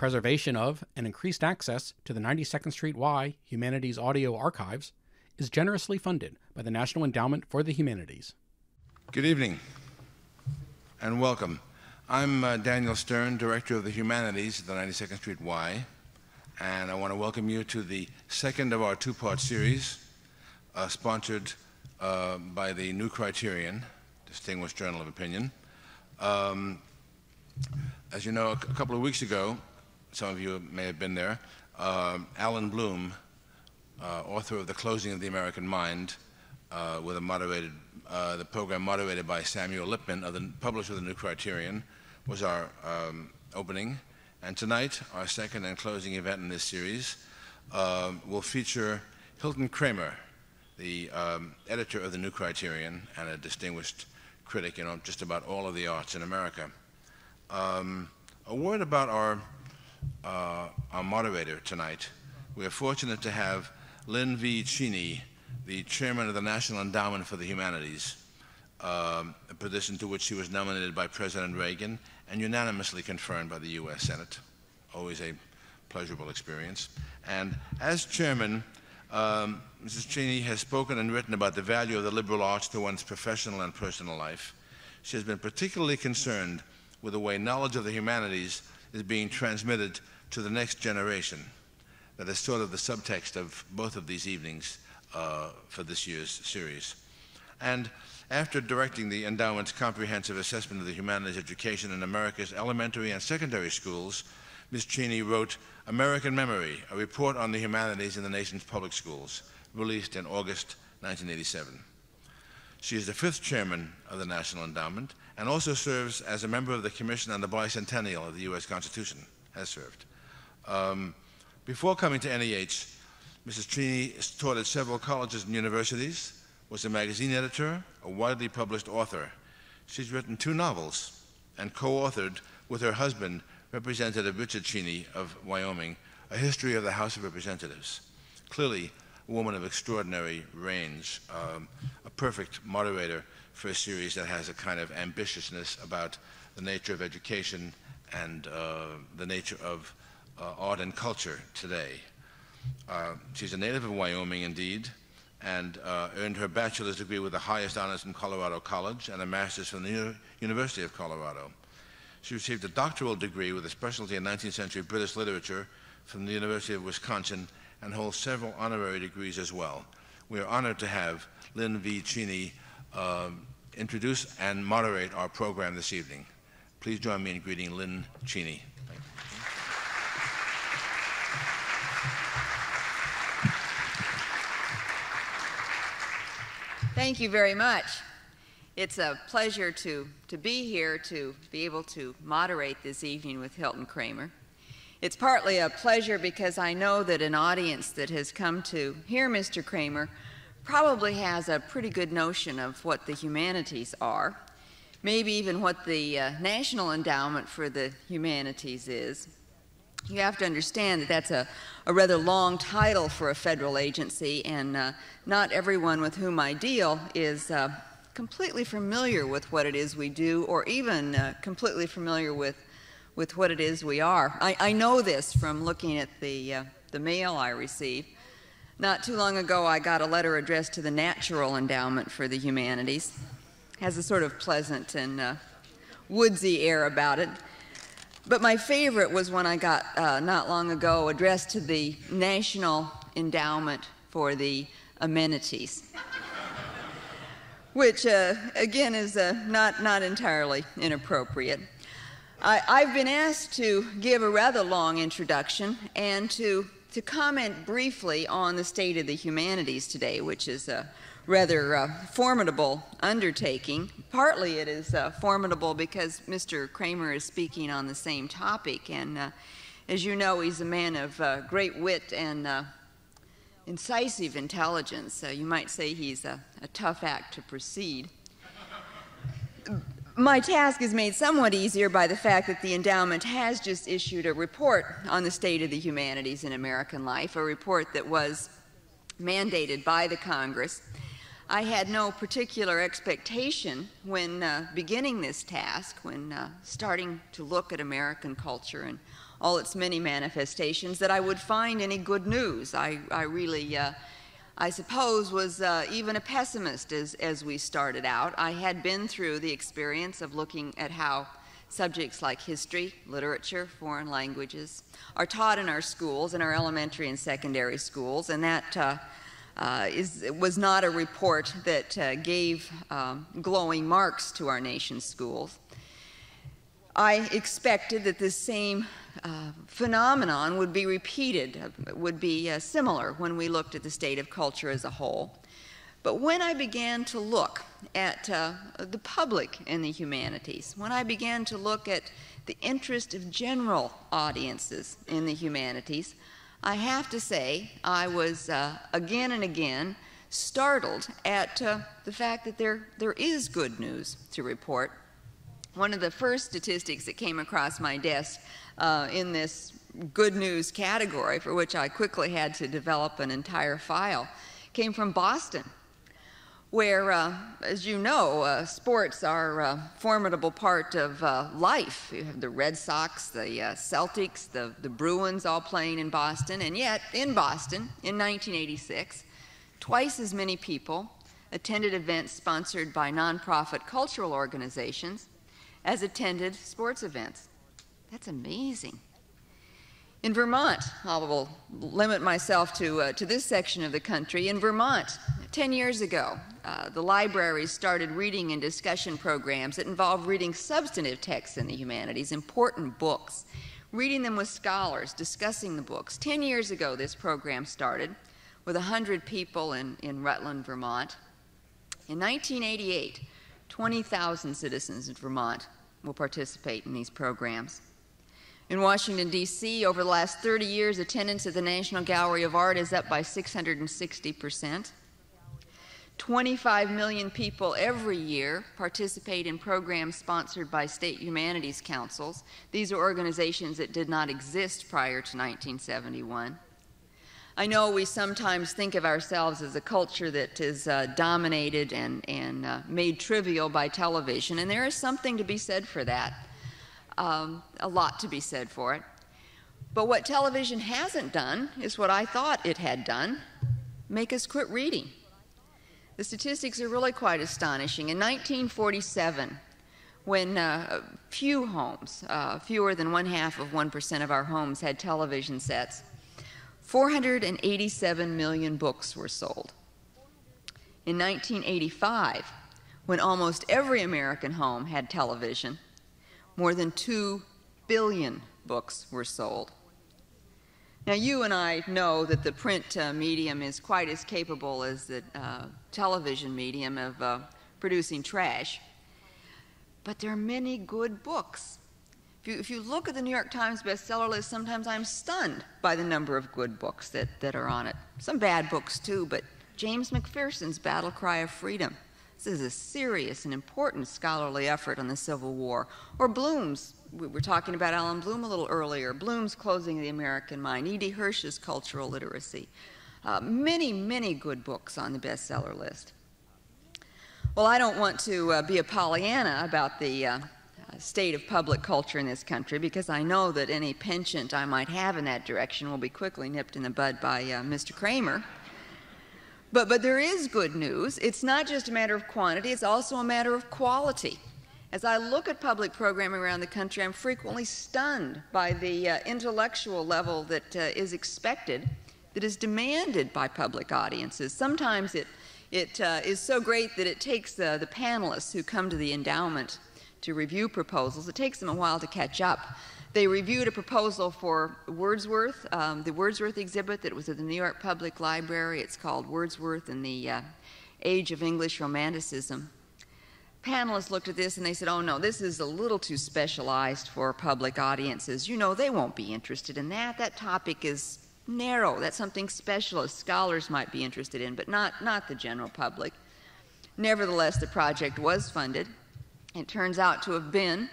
preservation of and increased access to the 92nd Street Y Humanities Audio Archives is generously funded by the National Endowment for the Humanities. Good evening and welcome. I'm uh, Daniel Stern, Director of the Humanities at the 92nd Street Y, and I want to welcome you to the second of our two part series, uh, sponsored uh, by the New Criterion, Distinguished Journal of Opinion. Um, as you know, a, a couple of weeks ago, some of you may have been there, uh, Allan Bloom, uh, author of The Closing of the American Mind, uh, with a moderated, uh, the program moderated by Samuel Lipman, of the publisher of the New Criterion, was our um, opening. And tonight, our second and closing event in this series uh, will feature Hilton Kramer, the um, editor of the New Criterion and a distinguished critic in just about all of the arts in America. Um, a word about our, uh, our moderator tonight. We are fortunate to have Lynne V. Cheney, the chairman of the National Endowment for the Humanities, um, a position to which she was nominated by President Reagan and unanimously confirmed by the U.S. Senate. Always a pleasurable experience. And as chairman, um, Mrs. Cheney has spoken and written about the value of the liberal arts to one's professional and personal life. She has been particularly concerned with the way knowledge of the humanities is being transmitted to the next generation. That is sort of the subtext of both of these evenings uh, for this year's series. And after directing the endowment's comprehensive assessment of the humanities education in America's elementary and secondary schools, Ms. Cheney wrote American Memory, a report on the humanities in the nation's public schools, released in August 1987. She is the fifth chairman of the National Endowment and also serves as a member of the Commission on the Bicentennial of the U.S. Constitution, has served. Um, before coming to NEH, Mrs. Cheney taught at several colleges and universities, was a magazine editor, a widely published author. She's written two novels and co-authored with her husband, Representative Richard Cheney of Wyoming, A History of the House of Representatives. Clearly, a woman of extraordinary range, um, a perfect moderator for a series that has a kind of ambitiousness about the nature of education and uh, the nature of uh, art and culture today. Uh, she's a native of Wyoming, indeed, and uh, earned her bachelor's degree with the highest honors from Colorado College and a master's from the U University of Colorado. She received a doctoral degree with a specialty in 19th century British literature from the University of Wisconsin and holds several honorary degrees as well. We are honored to have Lynne V. Cheney uh, introduce and moderate our program this evening. Please join me in greeting Lynne Cheney. Thank you very much. It's a pleasure to, to be here to be able to moderate this evening with Hilton Kramer. It's partly a pleasure because I know that an audience that has come to hear Mr. Kramer probably has a pretty good notion of what the humanities are, maybe even what the uh, National Endowment for the Humanities is. You have to understand that that's a, a rather long title for a federal agency, and uh, not everyone with whom I deal is uh, completely familiar with what it is we do, or even uh, completely familiar with, with what it is we are. I, I know this from looking at the, uh, the mail I receive. Not too long ago, I got a letter addressed to the Natural Endowment for the Humanities. Has a sort of pleasant and uh, woodsy air about it. But my favorite was when I got, uh, not long ago, addressed to the National Endowment for the Amenities, which, uh, again, is uh, not, not entirely inappropriate. I, have been asked to give a rather long introduction and to, to comment briefly on the state of the humanities today, which is a rather uh, formidable undertaking. Partly it is uh, formidable because Mr. Kramer is speaking on the same topic, and uh, as you know, he's a man of uh, great wit and uh, incisive intelligence. so you might say he's a, a tough act to proceed. My task is made somewhat easier by the fact that the endowment has just issued a report on the state of the humanities in American life, a report that was mandated by the Congress I had no particular expectation when uh, beginning this task, when uh, starting to look at American culture and all its many manifestations, that I would find any good news. I, I really, uh, I suppose, was uh, even a pessimist as, as we started out. I had been through the experience of looking at how subjects like history, literature, foreign languages are taught in our schools, in our elementary and secondary schools, and that uh, uh, is, was not a report that uh, gave um, glowing marks to our nation's schools. I expected that this same uh, phenomenon would be repeated, uh, would be uh, similar when we looked at the state of culture as a whole. But when I began to look at uh, the public in the humanities, when I began to look at the interest of general audiences in the humanities, I have to say, I was uh, again and again startled at uh, the fact that there, there is good news to report. One of the first statistics that came across my desk uh, in this good news category, for which I quickly had to develop an entire file, came from Boston where, uh, as you know, uh, sports are a formidable part of uh, life. You have the Red Sox, the uh, Celtics, the, the Bruins all playing in Boston, and yet in Boston in 1986, twice as many people attended events sponsored by nonprofit cultural organizations as attended sports events. That's amazing. In Vermont, I will limit myself to, uh, to this section of the country. In Vermont, 10 years ago, uh, the libraries started reading and discussion programs that involved reading substantive texts in the humanities, important books, reading them with scholars, discussing the books. 10 years ago, this program started with 100 people in, in Rutland, Vermont. In 1988, 20,000 citizens in Vermont will participate in these programs. In Washington, D.C., over the last 30 years, attendance at the National Gallery of Art is up by 660 percent. 25 million people every year participate in programs sponsored by state humanities councils. These are organizations that did not exist prior to 1971. I know we sometimes think of ourselves as a culture that is uh, dominated and, and uh, made trivial by television, and there is something to be said for that um, a lot to be said for it. But what television hasn't done is what I thought it had done make us quit reading. The statistics are really quite astonishing. In 1947, when uh, few homes, uh, fewer than one half of 1% of our homes, had television sets, 487 million books were sold. In 1985, when almost every American home had television, more than 2 billion books were sold. Now, you and I know that the print uh, medium is quite as capable as the uh, television medium of uh, producing trash, but there are many good books. If you, if you, look at the New York Times bestseller list, sometimes I'm stunned by the number of good books that, that are on it. Some bad books, too, but James McPherson's Battle Cry of Freedom this is a serious and important scholarly effort on the Civil War. Or Bloom's, we were talking about Allan Bloom a little earlier, Bloom's Closing the American Mind, E.D. Hirsch's Cultural Literacy. Uh, many, many good books on the bestseller list. Well, I don't want to uh, be a Pollyanna about the uh, state of public culture in this country because I know that any penchant I might have in that direction will be quickly nipped in the bud by uh, Mr. Kramer. But, but there is good news. It's not just a matter of quantity, it's also a matter of quality. As I look at public programming around the country, I'm frequently stunned by the uh, intellectual level that uh, is expected, that is demanded by public audiences. Sometimes it, it uh, is so great that it takes the panelists who come to the endowment to review proposals, it takes them a while to catch up. They reviewed a proposal for Wordsworth, um, the Wordsworth exhibit that was at the New York Public Library. It's called Wordsworth in the uh, Age of English Romanticism. Panelists looked at this and they said, oh no, this is a little too specialized for public audiences. You know, they won't be interested in that. That topic is narrow. That's something specialist scholars might be interested in, but not, not the general public. Nevertheless, the project was funded. It turns out to have been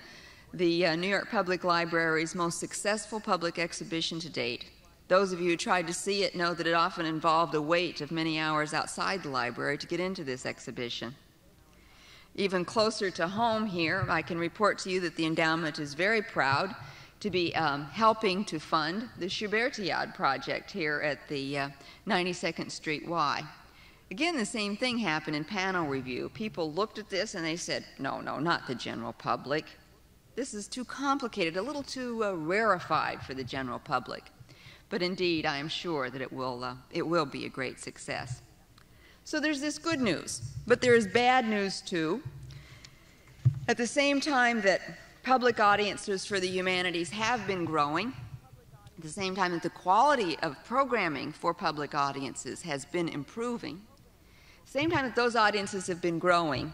the uh, New York Public Library's most successful public exhibition to date. Those of you who tried to see it know that it often involved a wait of many hours outside the library to get into this exhibition. Even closer to home here, I can report to you that the endowment is very proud to be um, helping to fund the Schubertiad project here at the uh, 92nd Street Y. Again, the same thing happened in panel review. People looked at this and they said, no, no, not the general public. This is too complicated, a little too uh, rarefied for the general public. But indeed, I am sure that it will, uh, it will be a great success. So there's this good news, but there is bad news too. At the same time that public audiences for the humanities have been growing, at the same time that the quality of programming for public audiences has been improving, same time that those audiences have been growing,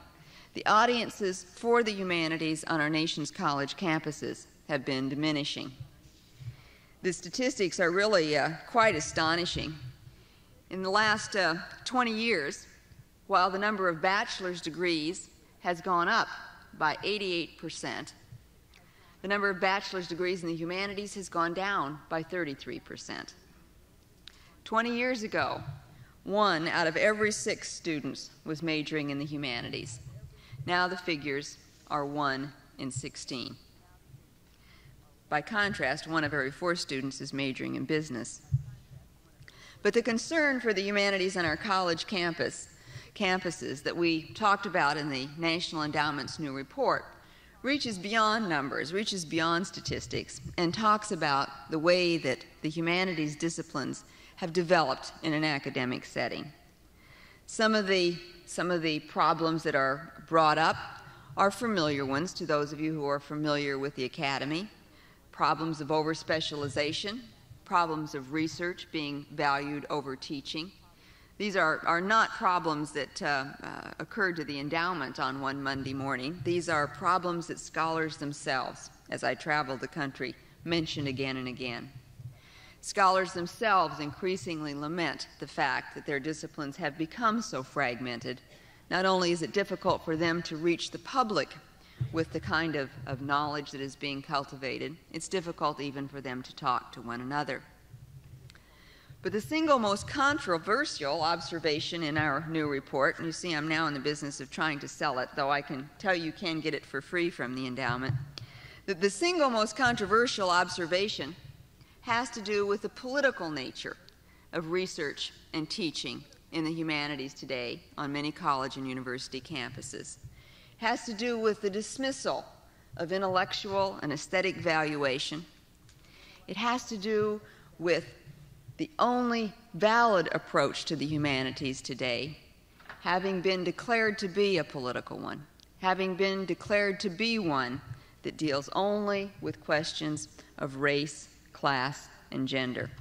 the audiences for the humanities on our nation's college campuses have been diminishing. The statistics are really uh, quite astonishing. In the last uh, 20 years, while the number of bachelor's degrees has gone up by 88%, the number of bachelor's degrees in the humanities has gone down by 33%. 20 years ago, one out of every six students was majoring in the humanities. Now the figures are 1 in 16. By contrast, one of every four students is majoring in business. But the concern for the humanities on our college campus, campuses that we talked about in the National Endowment's new report reaches beyond numbers, reaches beyond statistics, and talks about the way that the humanities disciplines have developed in an academic setting. Some of the, some of the problems that are brought up are familiar ones to those of you who are familiar with the academy problems of overspecialization, problems of research being valued over teaching. These are, are not problems that uh, uh, occurred to the endowment on one Monday morning. These are problems that scholars themselves, as I traveled the country, mention again and again. Scholars themselves increasingly lament the fact that their disciplines have become so fragmented. Not only is it difficult for them to reach the public with the kind of, of knowledge that is being cultivated, it's difficult even for them to talk to one another. But the single most controversial observation in our new report, and you see I'm now in the business of trying to sell it, though I can tell you can get it for free from the endowment, that the single most controversial observation has to do with the political nature of research and teaching in the humanities today on many college and university campuses has to do with the dismissal of intellectual and aesthetic valuation. It has to do with the only valid approach to the humanities today having been declared to be a political one, having been declared to be one that deals only with questions of race, class, and gender.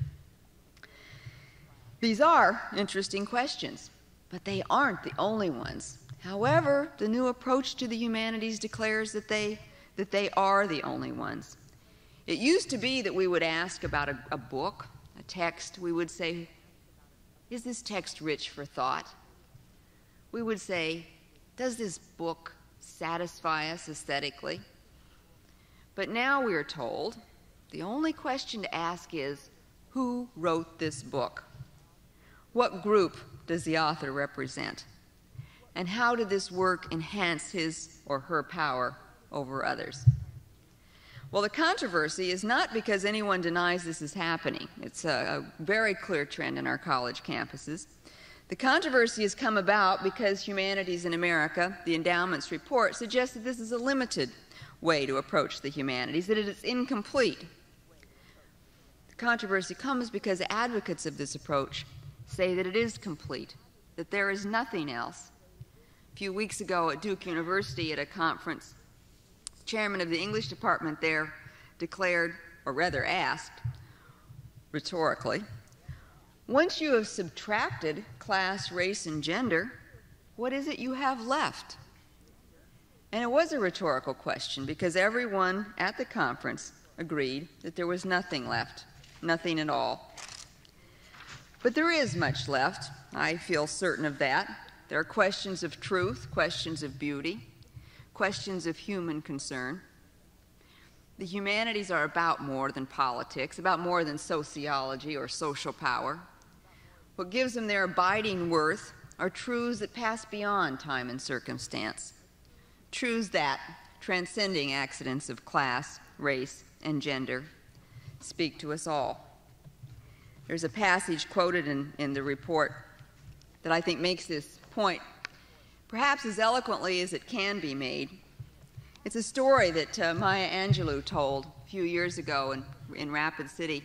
These are interesting questions, but they aren't the only ones However, the new approach to the humanities declares that they, that they are the only ones. It used to be that we would ask about a, a book, a text. We would say, Is this text rich for thought? We would say, Does this book satisfy us aesthetically? But now we are told the only question to ask is, Who wrote this book? What group does the author represent? And how did this work enhance his or her power over others? Well, the controversy is not because anyone denies this is happening. It's a, a, very clear trend in our college campuses. The controversy has come about because Humanities in America, the endowment's report, suggests that this is a limited way to approach the humanities, that it is incomplete. Controversy comes because advocates of this approach say that it is complete, that there is nothing else a few weeks ago at Duke University at a conference, the chairman of the English department there declared, or rather asked, rhetorically, once you have subtracted class, race, and gender, what is it you have left? And it was a rhetorical question because everyone at the conference agreed that there was nothing left, nothing at all. But there is much left. I feel certain of that. There are questions of truth, questions of beauty, questions of human concern. The humanities are about more than politics, about more than sociology or social power. What gives them their abiding worth are truths that pass beyond time and circumstance, truths that, transcending accidents of class, race, and gender, speak to us all. There's a passage quoted in, in the report that I think makes this point perhaps as eloquently as it can be made. It's a story that uh, Maya Angelou told a few years ago in, in Rapid City.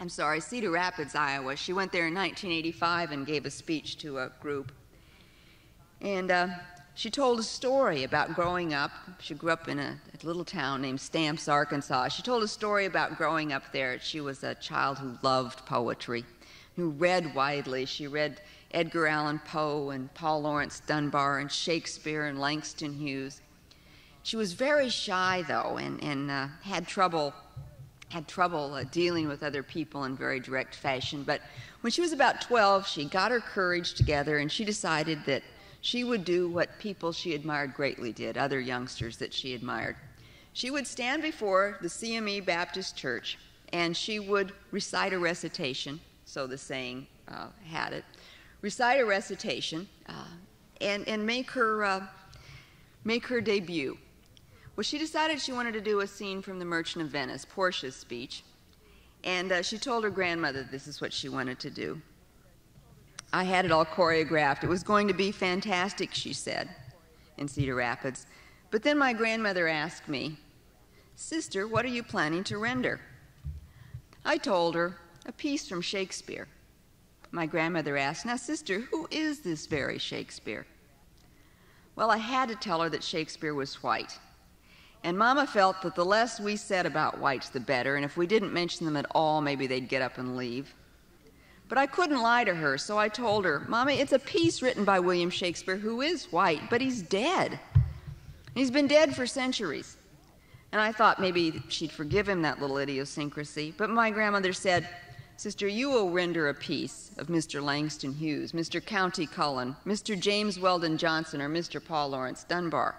I'm sorry, Cedar Rapids, Iowa. She went there in 1985 and gave a speech to a group. And uh, she told a story about growing up. She grew up in a, a, little town named Stamps, Arkansas. She told a story about growing up there. She was a child who loved poetry, who read widely. She read Edgar Allan Poe and Paul Laurence Dunbar and Shakespeare and Langston Hughes. She was very shy, though, and, and uh, had trouble had trouble uh, dealing with other people in very direct fashion. But when she was about 12, she got her courage together and she decided that she would do what people she admired greatly did, other youngsters that she admired. She would stand before the CME Baptist Church and she would recite a recitation, so the saying uh, had it, recite a recitation uh, and, and make, her, uh, make her debut. Well, she decided she wanted to do a scene from The Merchant of Venice, Portia's speech, and uh, she told her grandmother this is what she wanted to do. I had it all choreographed. It was going to be fantastic, she said, in Cedar Rapids. But then my grandmother asked me, Sister, what are you planning to render? I told her, a piece from Shakespeare. My grandmother asked, Now, sister, who is this very Shakespeare? Well, I had to tell her that Shakespeare was white. And Mama felt that the less we said about whites, the better, and if we didn't mention them at all, maybe they'd get up and leave. But I couldn't lie to her, so I told her, Mommy, it's a piece written by William Shakespeare, who is white, but he's dead. He's been dead for centuries. And I thought maybe she'd forgive him that little idiosyncrasy. But my grandmother said, Sister, you will render a piece of Mr. Langston Hughes, Mr. Countee Cullen, Mr. James Weldon Johnson, or Mr. Paul Laurence Dunbar.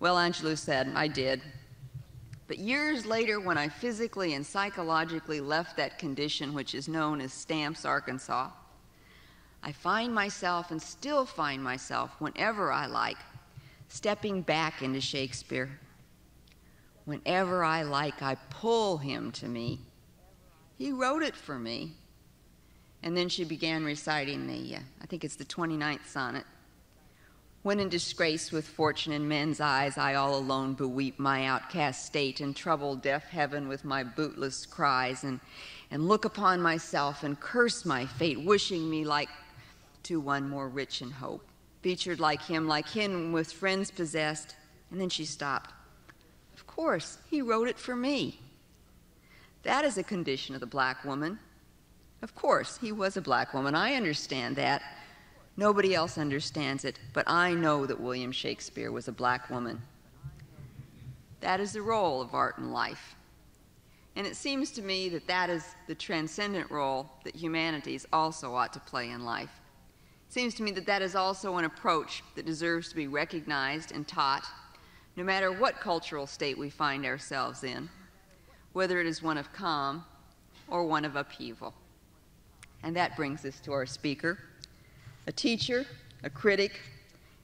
Well, Angelou said, I did. But years later, when I physically and psychologically left that condition, which is known as Stamps, Arkansas, I find myself and still find myself, whenever I like, stepping back into Shakespeare. Whenever I like, I pull him to me. He wrote it for me. And then she began reciting the, uh, I think it's the 29th sonnet. When in disgrace with fortune in men's eyes, I all alone beweep my outcast state and trouble deaf heaven with my bootless cries, and, and look upon myself and curse my fate, wishing me like to one more rich in hope, featured like him, like him with friends possessed. And then she stopped. Of course, he wrote it for me. That is a condition of the black woman. Of course, he was a black woman. I understand that. Nobody else understands it, but I know that William Shakespeare was a black woman. That is the role of art in life. And it seems to me that that is the transcendent role that humanities also ought to play in life. It seems to me that that is also an approach that deserves to be recognized and taught, no matter what cultural state we find ourselves in, whether it is one of calm or one of upheaval. And that brings us to our speaker a teacher, a critic,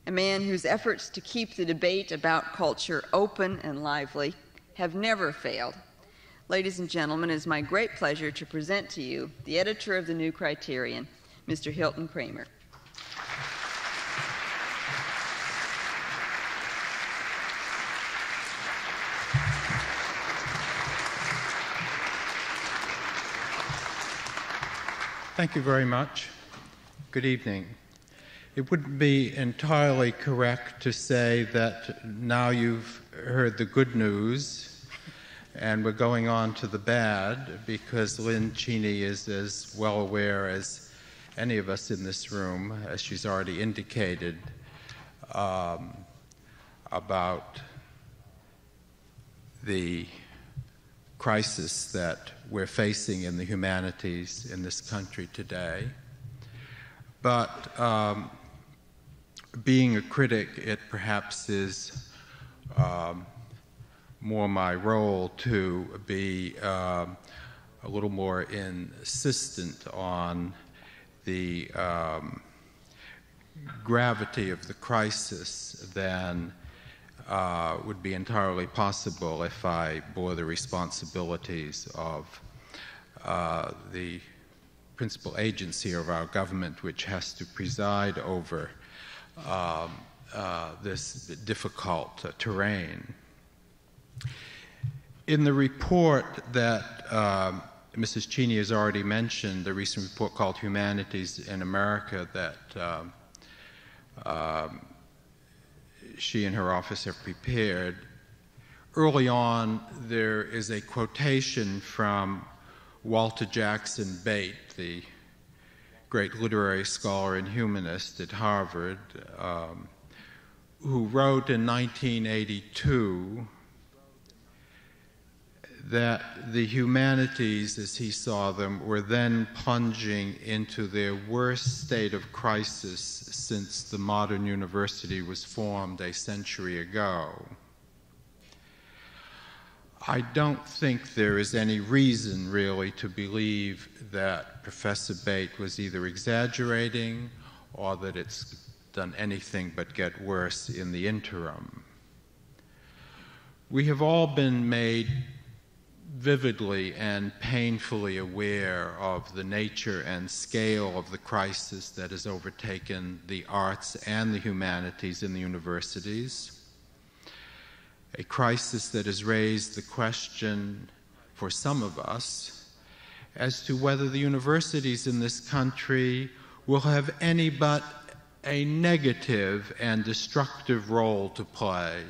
a man whose efforts to keep the debate about culture open and lively have never failed. Ladies and gentlemen, it is my great pleasure to present to you the editor of the New Criterion, Mr. Hilton Kramer. Thank you very much. Good evening. It wouldn't be entirely correct to say that now you've heard the good news and we're going on to the bad because Lynne Cheney is as well aware as any of us in this room, as she's already indicated, um, about the crisis that we're facing in the humanities in this country today. But um, being a critic, it perhaps is um, more my role to be uh, a little more insistent on the um, gravity of the crisis than uh, would be entirely possible if I bore the responsibilities of uh, the principal agency of our government, which has to preside over um, uh, this difficult uh, terrain. In the report that um, Mrs. Cheney has already mentioned, the recent report called Humanities in America that um, um, she and her office have prepared. Early on, there is a quotation from Walter Jackson Bate, the great literary scholar and humanist at Harvard, um, who wrote in 1982 that the humanities, as he saw them, were then plunging into their worst state of crisis since the modern university was formed a century ago. I don't think there is any reason really to believe that Professor Bate was either exaggerating or that it's done anything but get worse in the interim. We have all been made vividly and painfully aware of the nature and scale of the crisis that has overtaken the arts and the humanities in the universities a crisis that has raised the question for some of us as to whether the universities in this country will have any but a negative and destructive role to play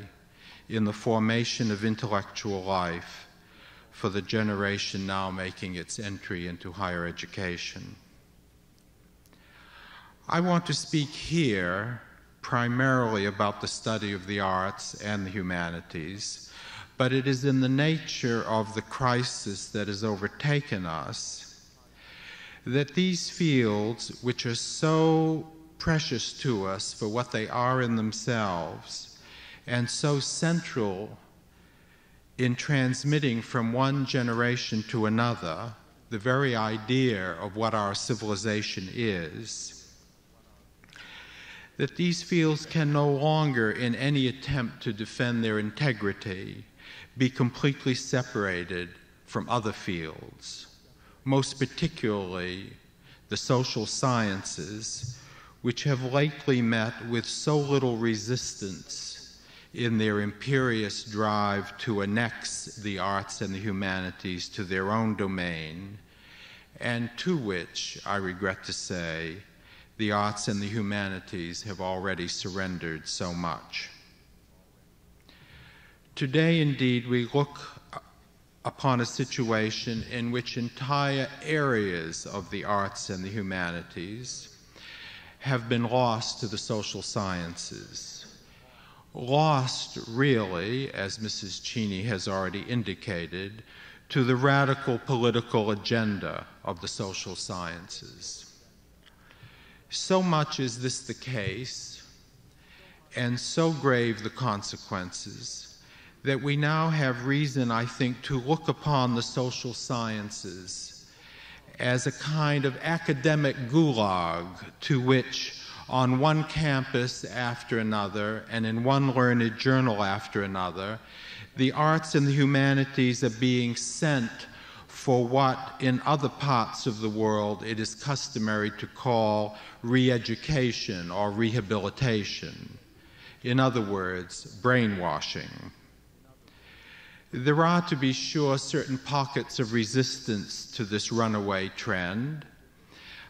in the formation of intellectual life for the generation now making its entry into higher education. I want to speak here primarily about the study of the arts and the humanities, but it is in the nature of the crisis that has overtaken us that these fields, which are so precious to us for what they are in themselves and so central in transmitting from one generation to another the very idea of what our civilization is that these fields can no longer, in any attempt to defend their integrity, be completely separated from other fields, most particularly the social sciences, which have lately met with so little resistance in their imperious drive to annex the arts and the humanities to their own domain, and to which, I regret to say, the arts and the humanities have already surrendered so much. Today, indeed, we look upon a situation in which entire areas of the arts and the humanities have been lost to the social sciences. Lost, really, as Mrs. Cheney has already indicated, to the radical political agenda of the social sciences. So much is this the case, and so grave the consequences, that we now have reason, I think, to look upon the social sciences as a kind of academic gulag to which, on one campus after another, and in one learned journal after another, the arts and the humanities are being sent for what in other parts of the world it is customary to call re education or rehabilitation. In other words, brainwashing. There are, to be sure, certain pockets of resistance to this runaway trend,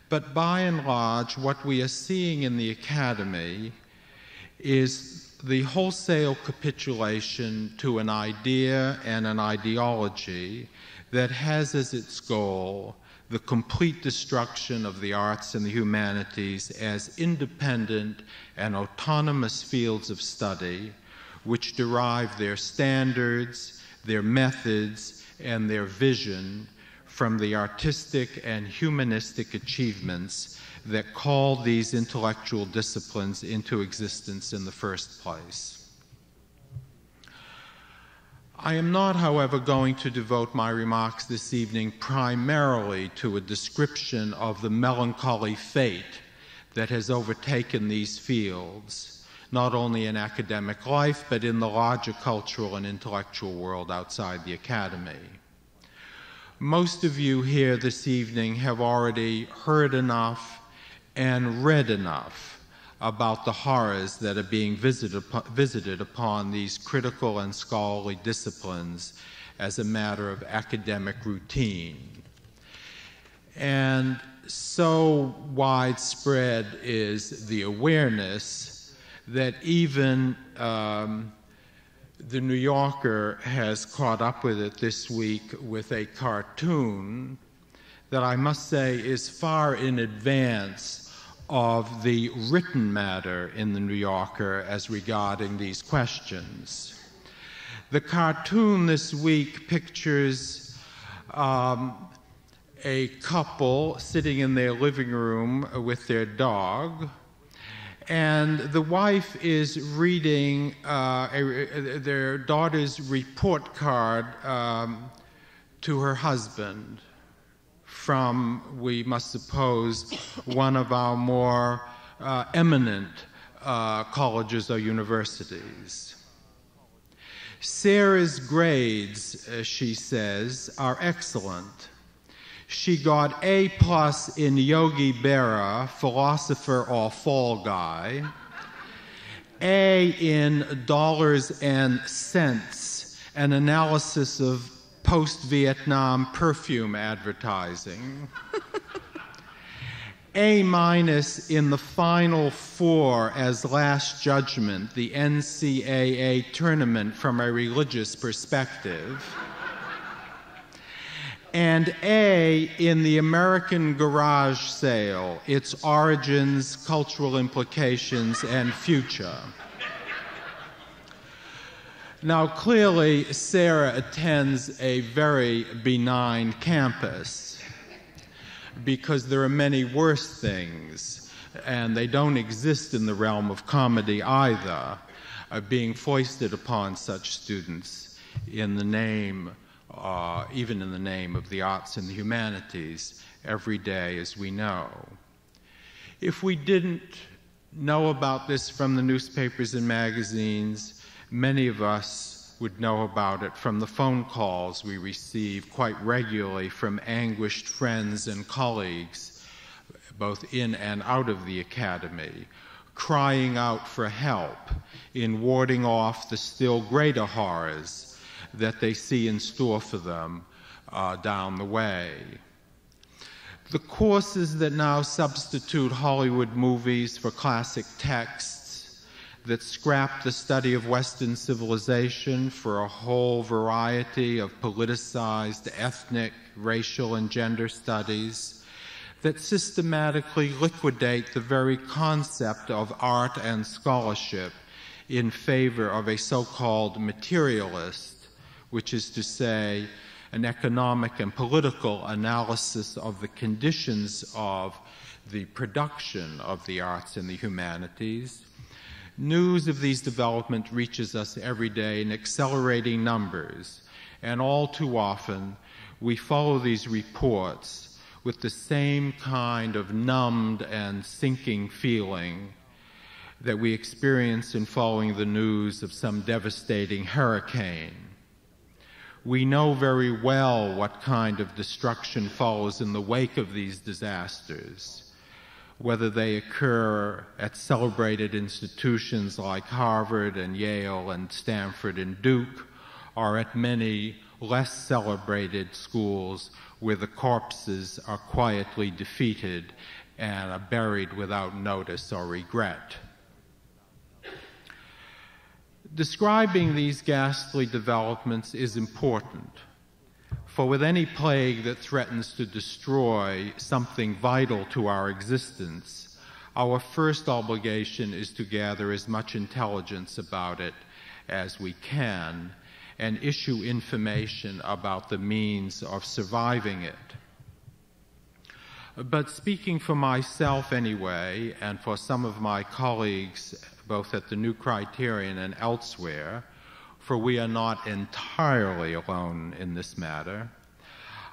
but by and large, what we are seeing in the academy is the wholesale capitulation to an idea and an ideology that has as its goal the complete destruction of the arts and the humanities as independent and autonomous fields of study which derive their standards, their methods, and their vision from the artistic and humanistic achievements that called these intellectual disciplines into existence in the first place. I am not, however, going to devote my remarks this evening primarily to a description of the melancholy fate that has overtaken these fields, not only in academic life, but in the larger cultural and intellectual world outside the academy. Most of you here this evening have already heard enough and read enough about the horrors that are being visited, visited upon these critical and scholarly disciplines as a matter of academic routine. And so widespread is the awareness that even um, the New Yorker has caught up with it this week with a cartoon that I must say is far in advance of the written matter in the New Yorker as regarding these questions. The cartoon this week pictures um, a couple sitting in their living room with their dog, and the wife is reading uh, a, their daughter's report card um, to her husband from, we must suppose, one of our more uh, eminent uh, colleges or universities. Sarah's grades, uh, she says, are excellent. She got A plus in Yogi Berra, philosopher or fall guy, A in dollars and cents, an analysis of post Vietnam perfume advertising. A minus in the final four as last judgment, the NCAA tournament from a religious perspective. And A in the American garage sale, its origins, cultural implications, and future. Now, clearly, Sarah attends a very benign campus because there are many worse things, and they don't exist in the realm of comedy either, uh, being foisted upon such students in the name, uh, even in the name of the arts and the humanities, every day as we know. If we didn't know about this from the newspapers and magazines, Many of us would know about it from the phone calls we receive quite regularly from anguished friends and colleagues, both in and out of the academy, crying out for help in warding off the still greater horrors that they see in store for them uh, down the way. The courses that now substitute Hollywood movies for classic texts that scrapped the study of Western civilization for a whole variety of politicized ethnic, racial, and gender studies, that systematically liquidate the very concept of art and scholarship in favor of a so called materialist, which is to say, an economic and political analysis of the conditions of the production of the arts and the humanities News of these developments reaches us every day in accelerating numbers, and all too often we follow these reports with the same kind of numbed and sinking feeling that we experience in following the news of some devastating hurricane. We know very well what kind of destruction follows in the wake of these disasters whether they occur at celebrated institutions like Harvard and Yale and Stanford and Duke, or at many less celebrated schools where the corpses are quietly defeated and are buried without notice or regret. Describing these ghastly developments is important for with any plague that threatens to destroy something vital to our existence, our first obligation is to gather as much intelligence about it as we can and issue information about the means of surviving it. But speaking for myself anyway, and for some of my colleagues both at the New Criterion and elsewhere, for we are not entirely alone in this matter,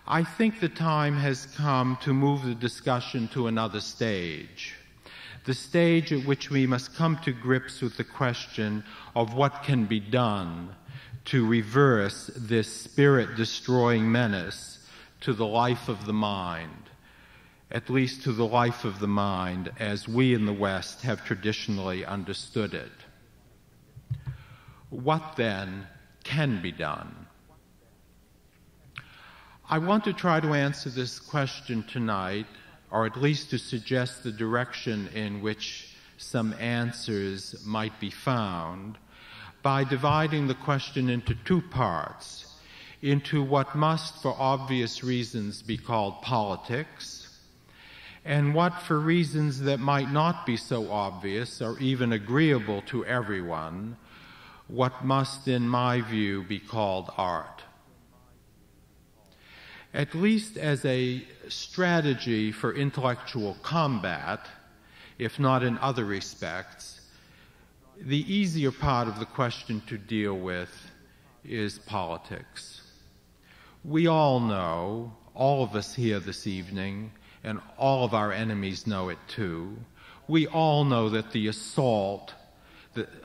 I think the time has come to move the discussion to another stage. The stage at which we must come to grips with the question of what can be done to reverse this spirit destroying menace to the life of the mind, at least to the life of the mind as we in the West have traditionally understood it. What then can be done? I want to try to answer this question tonight, or at least to suggest the direction in which some answers might be found, by dividing the question into two parts into what must, for obvious reasons, be called politics, and what, for reasons that might not be so obvious or even agreeable to everyone, what must, in my view, be called art at least as a strategy for intellectual combat, if not in other respects, the easier part of the question to deal with is politics. We all know, all of us here this evening, and all of our enemies know it too, we all know that the assault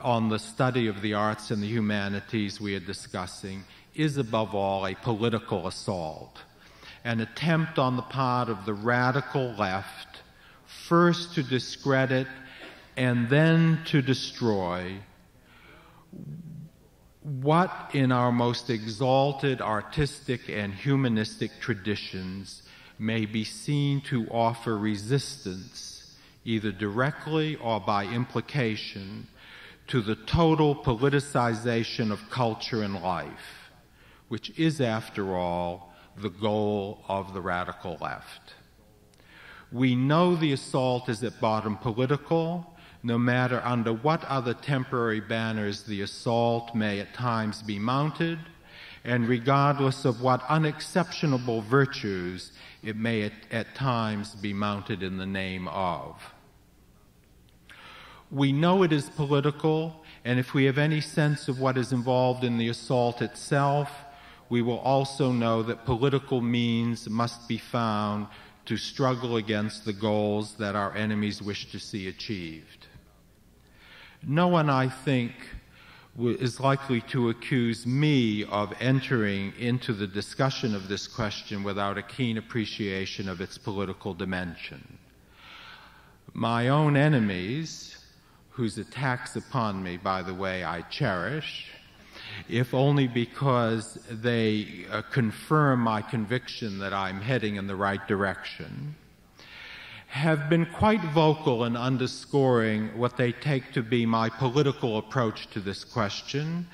on the study of the arts and the humanities we are discussing is above all a political assault. An attempt on the part of the radical left first to discredit and then to destroy what in our most exalted artistic and humanistic traditions may be seen to offer resistance, either directly or by implication, to the total politicization of culture and life, which is, after all, the goal of the radical left. We know the assault is at bottom political, no matter under what other temporary banners the assault may at times be mounted, and regardless of what unexceptionable virtues it may at, at, times be mounted in the name of. We know it is political, and if we have any sense of what is involved in the assault itself, we will also know that political means must be found to struggle against the goals that our enemies wish to see achieved. No one, I think, is likely to accuse me of entering into the discussion of this question without a keen appreciation of its political dimension. My own enemies, whose attacks upon me, by the way, I cherish, if only because they uh, confirm my conviction that I'm heading in the right direction, have been quite vocal in underscoring what they take to be my political approach to this question,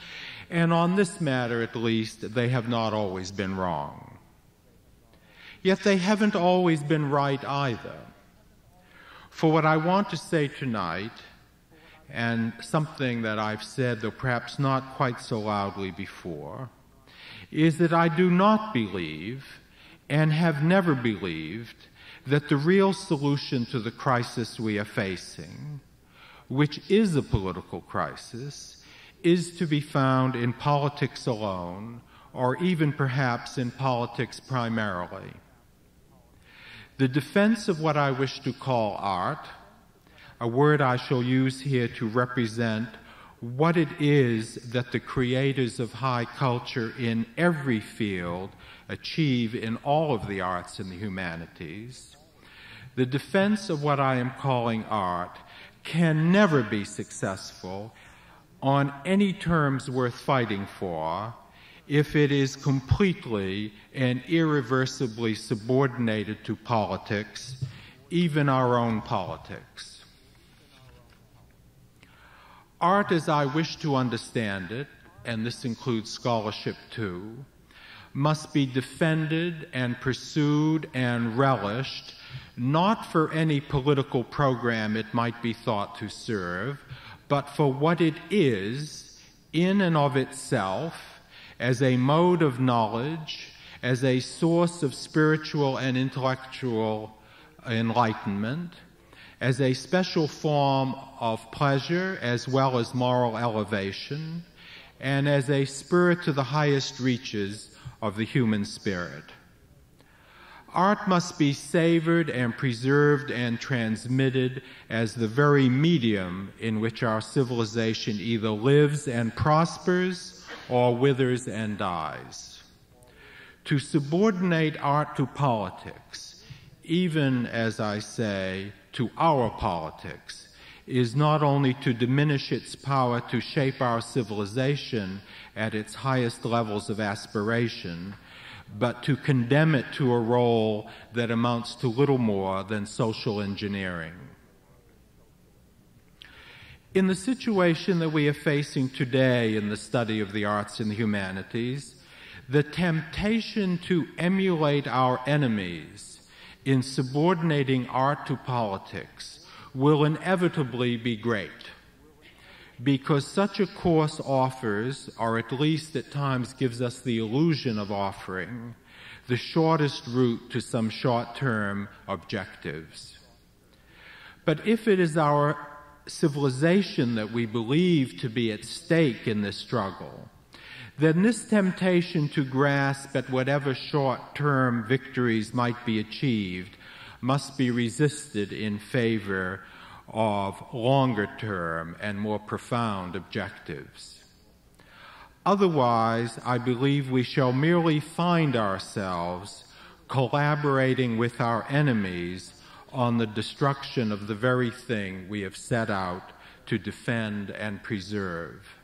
and on this matter at least, they have not always been wrong. Yet they haven't always been right either. For what I want to say tonight and something that I've said, though perhaps not quite so loudly before, is that I do not believe and have never believed that the real solution to the crisis we are facing, which is a political crisis, is to be found in politics alone, or even perhaps in politics primarily. The defense of what I wish to call art a word I shall use here to represent what it is that the creators of high culture in every field achieve in all of the arts and the humanities. The defense of what I am calling art can never be successful on any terms worth fighting for if it is completely and irreversibly subordinated to politics, even our own politics. Art as I wish to understand it, and this includes scholarship too, must be defended and pursued and relished, not for any political program it might be thought to serve, but for what it is in and of itself as a mode of knowledge, as a source of spiritual and intellectual enlightenment, as a special form of pleasure as well as moral elevation, and as a spur to the highest reaches of the human spirit. Art must be savored and preserved and transmitted as the very medium in which our civilization either lives and prospers or withers and dies. To subordinate art to politics, even as I say, to our politics, is not only to diminish its power to shape our civilization at its highest levels of aspiration, but to condemn it to a role that amounts to little more than social engineering. In the situation that we are facing today in the study of the arts and the humanities, the temptation to emulate our enemies in subordinating art to politics will inevitably be great because such a course offers, or at least at times gives us the illusion of offering, the shortest route to some short term objectives. But if it is our civilization that we believe to be at stake in this struggle, then this temptation to grasp at whatever short term victories might be achieved must be resisted in favor of longer term and more profound objectives. Otherwise, I believe we shall merely find ourselves collaborating with our enemies on the destruction of the very thing we have set out to defend and preserve.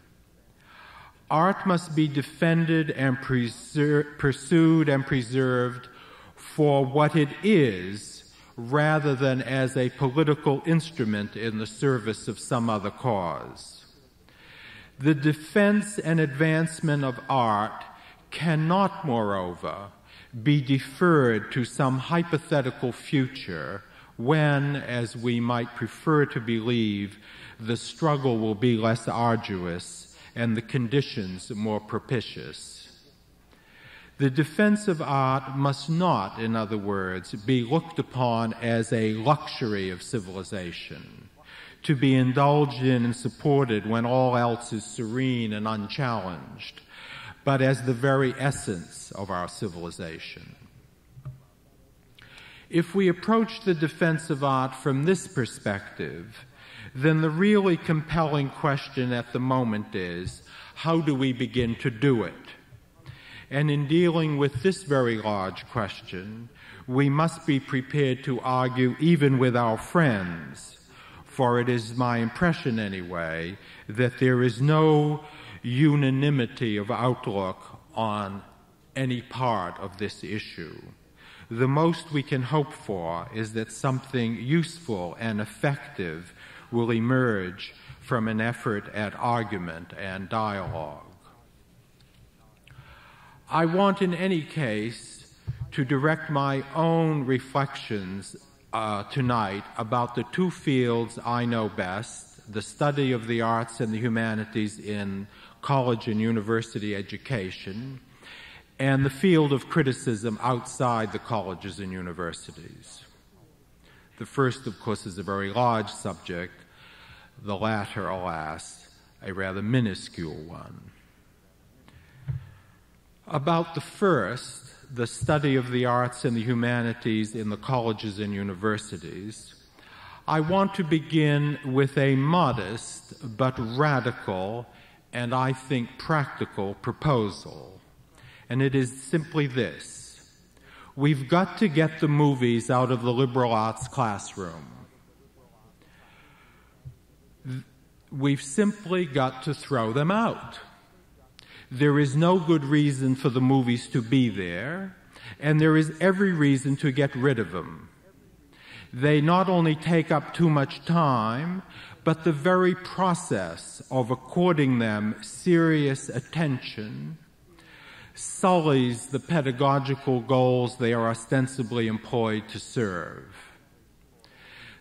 Art must be defended and preser- pursued and preserved for what it is rather than as a political instrument in the service of some other cause. The defense and advancement of art cannot, moreover, be deferred to some hypothetical future when, as we might prefer to believe, the struggle will be less arduous and the conditions more propitious. The defense of art must not, in other words, be looked upon as a luxury of civilization, to be indulged in and supported when all else is serene and unchallenged, but as the very essence of our civilization. If we approach the defense of art from this perspective, then the really compelling question at the moment is how do we begin to do it? And in dealing with this very large question, we must be prepared to argue even with our friends, for it is my impression anyway that there is no unanimity of outlook on any part of this issue. The most we can hope for is that something useful and effective will emerge from an effort at argument and dialogue. I want, in any case, to direct my own reflections uh, tonight about the two fields I know best the study of the arts and the humanities in college and university education, and the field of criticism outside the colleges and universities. The first, of course, is a very large subject, the latter, alas, a rather minuscule one. About the first, the study of the arts and the humanities in the colleges and universities, I want to begin with a modest but radical and I think practical proposal. And it is simply this. We've got to get the movies out of the liberal arts classroom. We've simply got to throw them out. There is no good reason for the movies to be there, and there is every reason to get rid of them. They not only take up too much time, but the very process of according them serious attention sullies the pedagogical goals they are ostensibly employed to serve.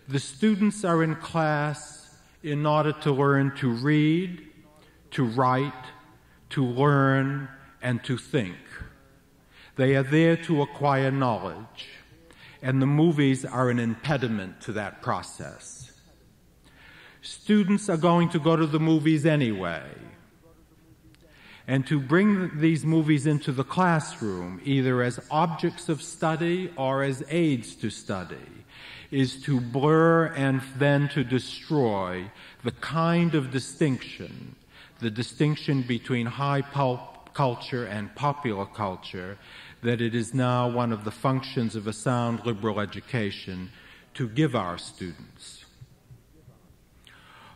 The students are in class in order to learn to read, to write, to learn, and to think. They are there to acquire knowledge, and the movies are an impediment to that process. Students are going to go to the movies anyway. and to bring these movies into the classroom, either as objects of study or as aids to study, is to blur and then to destroy the kind of distinction, the distinction between high pulp culture and popular culture, that it is now one of the functions of a sound liberal education to give our students.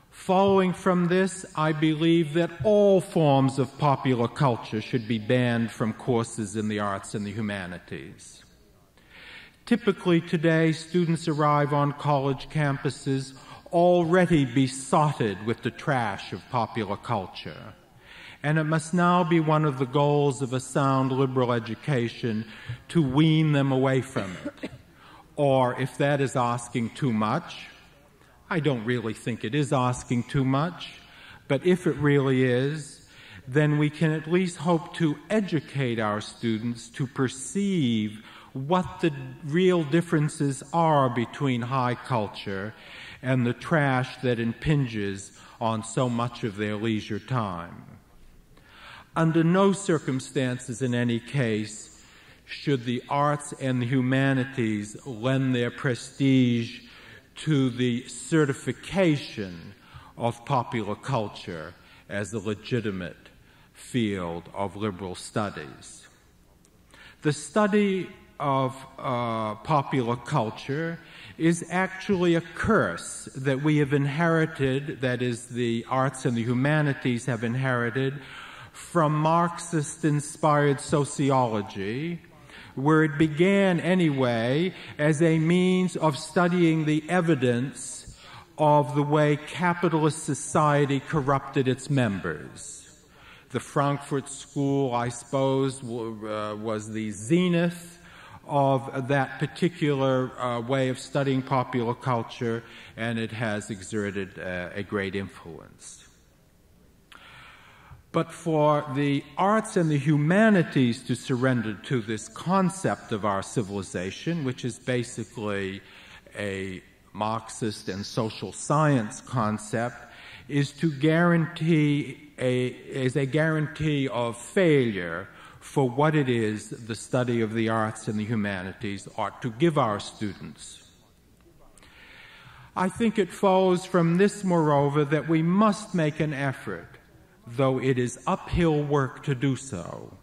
Following from this, I believe that all forms of popular culture should be banned from courses in the arts and the humanities. Typically today, students arrive on college campuses already besotted with the trash of popular culture. And it must now be one of the goals of a sound liberal education to wean them away from it. Or if that is asking too much, I don't really think it is asking too much, but if it really is, then we can at least hope to educate our students to perceive what the real differences are between high culture and the trash that impinges on so much of their leisure time. Under no circumstances, in any case, should the arts and the humanities lend their prestige to the certification of popular culture as a legitimate field of liberal studies. The study of uh, popular culture is actually a curse that we have inherited, that is, the arts and the humanities have inherited from Marxist inspired sociology where it began anyway as a means of studying the evidence of the way capitalist society corrupted its members. The Frankfurt School, I suppose, uh, was the zenith of that particular uh, way of studying popular culture, and it has exerted uh, a great influence. But for the arts and the humanities to surrender to this concept of our civilization, which is basically a Marxist and social science concept, is to guarantee a, is a guarantee of failure for what it is the study of the arts and the humanities ought to give our students. I think it follows from this, moreover, that we must make an effort though it is uphill work to do so,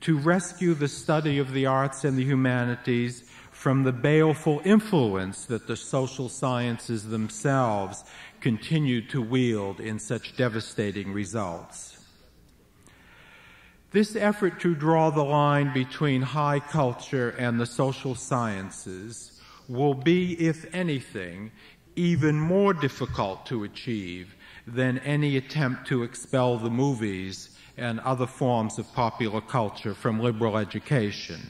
to rescue the study of the arts and the humanities from the baleful influence that the social sciences themselves continue to wield in such devastating results. This effort to draw the line between high culture and the social sciences will be, if anything, even more difficult to achieve than any attempt to expel the movies and other forms of popular culture from liberal education.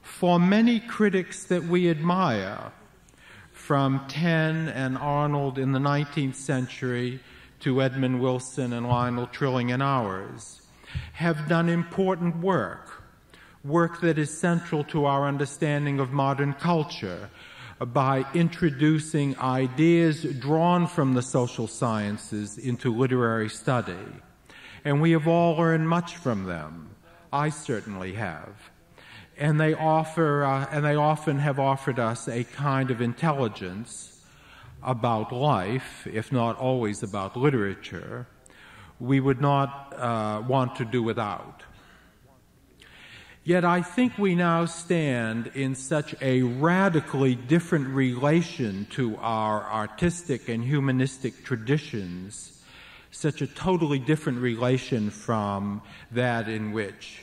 For many critics that we admire, from Taine and Arnold in the 19th century to Edmund Wilson and Lionel Trilling in ours, have done important work, work that is central to our understanding of modern culture, by introducing ideas drawn from the social sciences into literary study. And we have all learned much from them. I certainly have. And they offer, uh, and they often have offered us a kind of intelligence about life, if not always about literature, we would not uh, want to do without. Yet I think we now stand in such a radically different relation to our artistic and humanistic traditions, such a totally different relation from that in which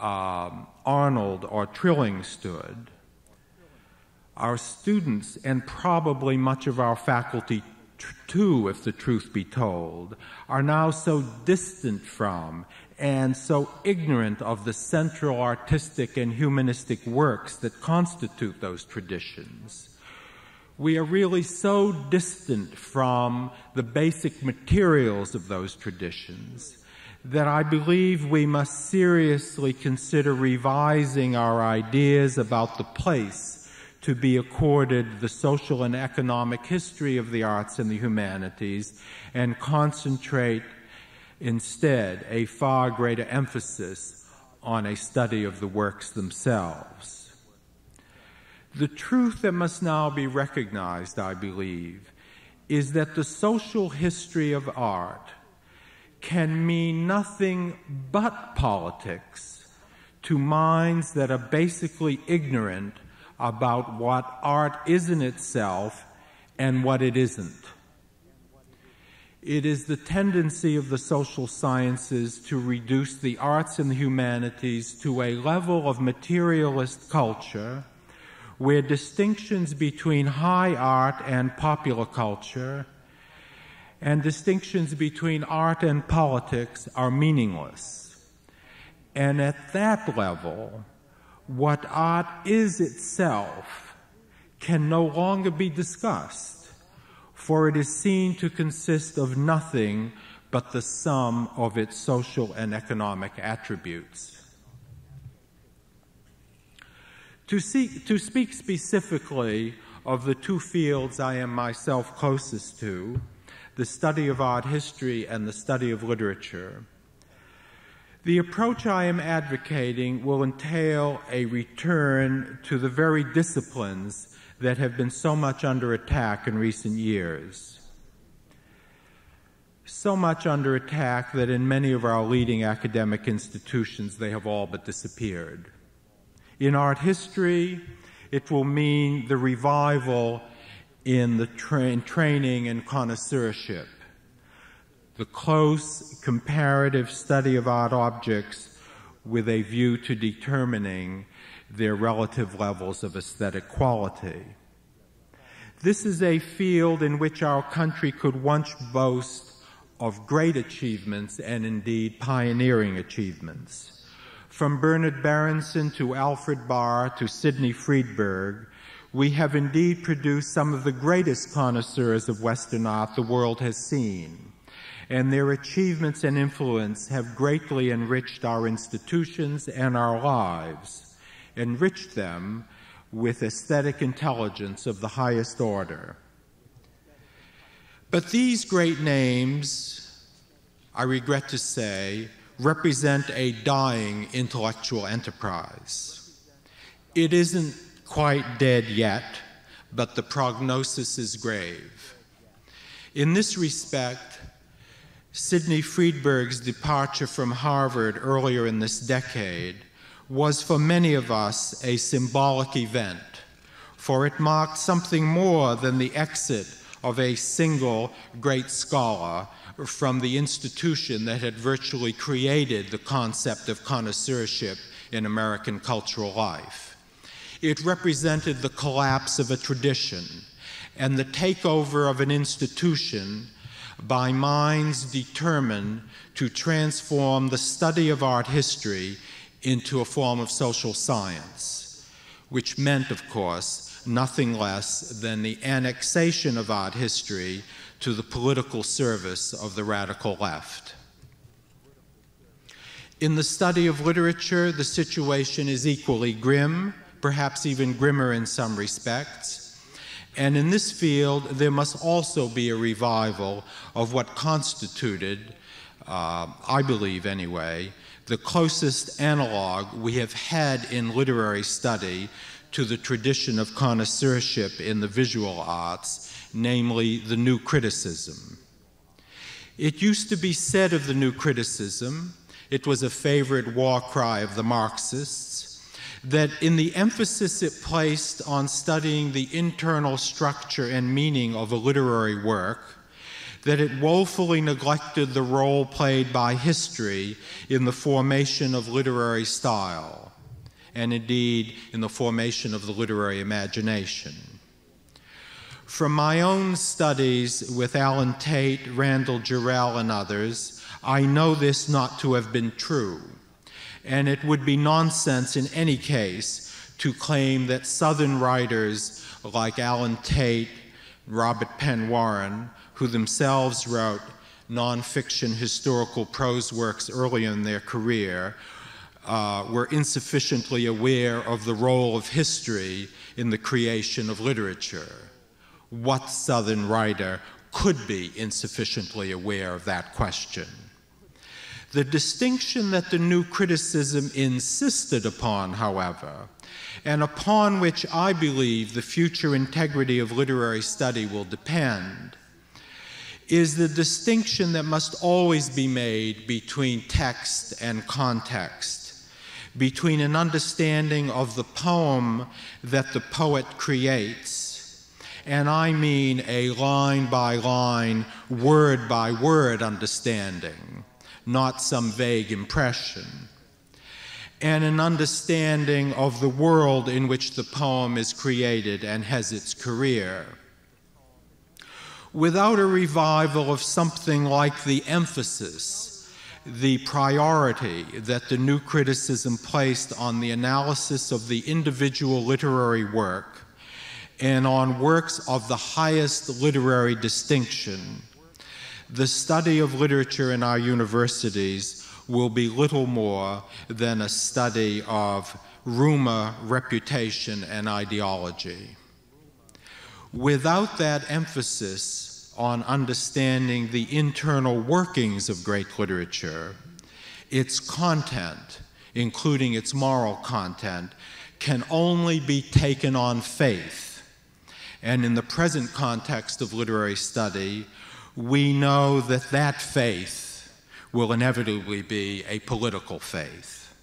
um, Arnold or Trilling stood. Our students, and probably much of our faculty too, if the truth be told, are now so distant from and so ignorant of the central artistic and humanistic works that constitute those traditions. We are really so distant from the basic materials of those traditions that I believe we must seriously consider revising our ideas about the place to be accorded the social and economic history of the arts and the humanities and concentrate instead, a far greater emphasis on a study of the works themselves. The truth that must now be recognized, I believe, is that the social history of art can mean nothing but politics to minds that are basically ignorant about what art is in itself and what it isn't. It is the tendency of the social sciences to reduce the arts and the humanities to a level of materialist culture where distinctions between high art and popular culture and distinctions between art and politics are meaningless. And at that level, what art is itself can no longer be discussed for it is seen to consist of nothing but the sum of its social and economic attributes. To, see, to speak specifically of the two fields I am myself closest to, the study of art history and the study of literature, the approach I am advocating will entail a return to the very disciplines that have been so much under attack in recent years. So much under attack that in many of our leading academic institutions they have all but disappeared. In art history, it will mean the revival in the tra- training and connoisseurship, the close comparative study of art objects with a view to determining their relative levels of aesthetic quality. This is a field in which our country could once boast of great achievements and indeed pioneering achievements. From Bernard Berenson to Alfred Barr to Sydney Freedberg, we have indeed produced some of the greatest connoisseurs of Western art the world has seen. And their achievements and influence have greatly enriched our institutions and our lives enriched them with aesthetic intelligence of the highest order. But these great names, I regret to say, represent a dying intellectual enterprise. It isn't quite dead yet, but the prognosis is grave. In this respect, Sydney Freedberg's departure from Harvard earlier in this decade was for many of us a symbolic event, for it marked something more than the exit of a single great scholar from the institution that had virtually created the concept of connoisseurship in American cultural life. It represented the collapse of a tradition and the takeover of an institution by minds determined to transform the study of art history into a form of social science, which meant, of course, nothing less than the annexation of art history to the political service of the radical left. In the study of literature, the situation is equally grim, perhaps even grimmer in some respects. And in this field, there must also be a revival of what constituted, uh, I believe anyway, the closest analog we have had in literary study to the tradition of connoisseurship in the visual arts, namely the new criticism. It used to be said of the new criticism, it was a favorite war cry of the Marxists, that in the emphasis it placed on studying the internal structure and meaning of a literary work, that it woefully neglected the role played by history in the formation of literary style, and indeed in the formation of the literary imagination. From my own studies with Allen Tate, Randall Jarrell, and others, I know this not to have been true, and it would be nonsense in any case to claim that Southern writers like Allen Tate, Robert Penn Warren, who themselves wrote nonfiction historical prose works early in their career, uh, were insufficiently aware of the role of history in the creation of literature. What Southern writer could be insufficiently aware of that question? The distinction that the new criticism insisted upon, however, and upon which I believe the future integrity of literary study will depend, is the distinction that must always be made between text and context, between an understanding of the poem that the poet creates, and I mean a line by line, word by word understanding, not some vague impression, and an understanding of the world in which the poem is created and has its career. Without a revival of something like the emphasis, the priority that the new criticism placed on the analysis of the individual literary work and on works of the highest literary distinction, the study of literature in our universities will be little more than a study of rumor, reputation, and ideology. Without that emphasis on understanding the internal workings of great literature, its content, including its moral content, can only be taken on faith. And in the present context of literary study, we know that that faith will inevitably be a political faith.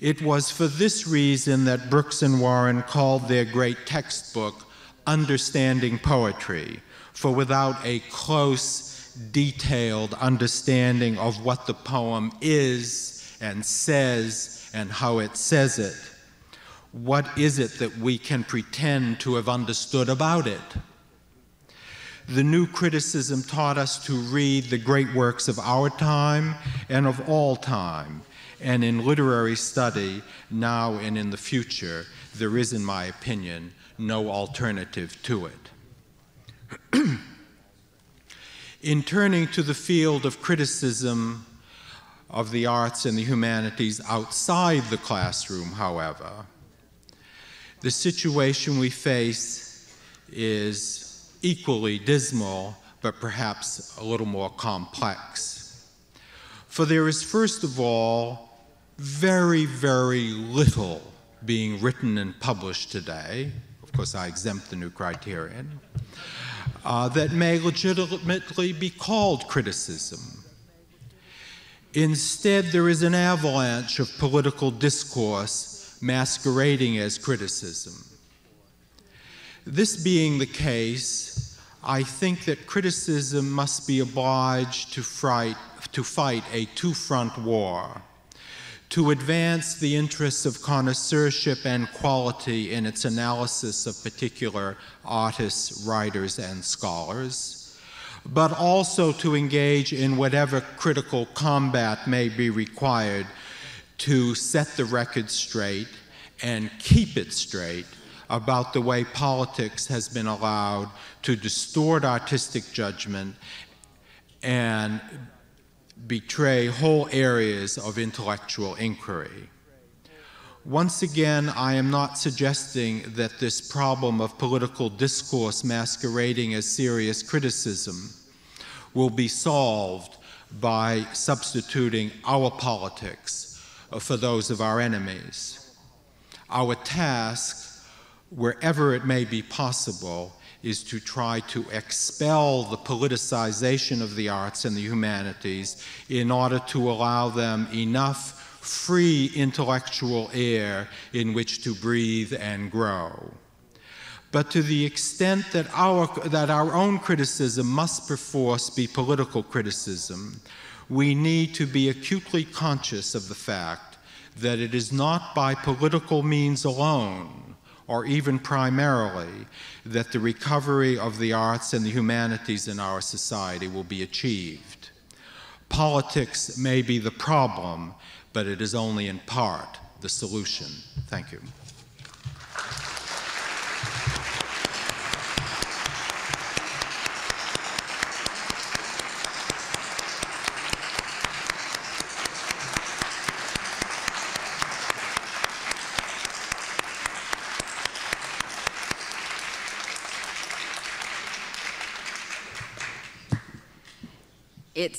It was for this reason that Brooks and Warren called their great textbook understanding poetry, for without a close, detailed understanding of what the poem is and says and how it says it, what is it that we can pretend to have understood about it? The new criticism taught us to read the great works of our time and of all time. And in literary study, now and in the future, there is, in my opinion, no alternative to it. In turning to the field of criticism of the arts and the humanities outside the classroom, however, the situation we face is equally dismal, but perhaps a little more complex. For there is, first of all, very, very little being written and published today Of course, I exempt the new criterion, uh, that may legitimately be called criticism. Instead, there is an avalanche of political discourse masquerading as criticism. This being the case, I think that criticism must be obliged to, fright, to fight a two front war to advance the interests of connoisseurship and quality in its analysis of particular artists, writers, and scholars, but also to engage in whatever critical combat may be required to set the record straight and keep it straight about the way politics has been allowed to distort artistic judgment and betray whole areas of intellectual inquiry. Once again, I am not suggesting that this problem of political discourse masquerading as serious criticism will be solved by substituting our politics for those of our enemies. Our task, wherever it may be possible, is to try to expel the politicization of the arts and the humanities in order to allow them enough free intellectual air in which to breathe and grow. But to the extent that our, that our own criticism must perforce be political criticism, we need to be acutely conscious of the fact that it is not by political means alone or even primarily, that the recovery of the arts and the humanities in our society will be achieved. Politics may be the problem, but it is only in part the solution. Thank you.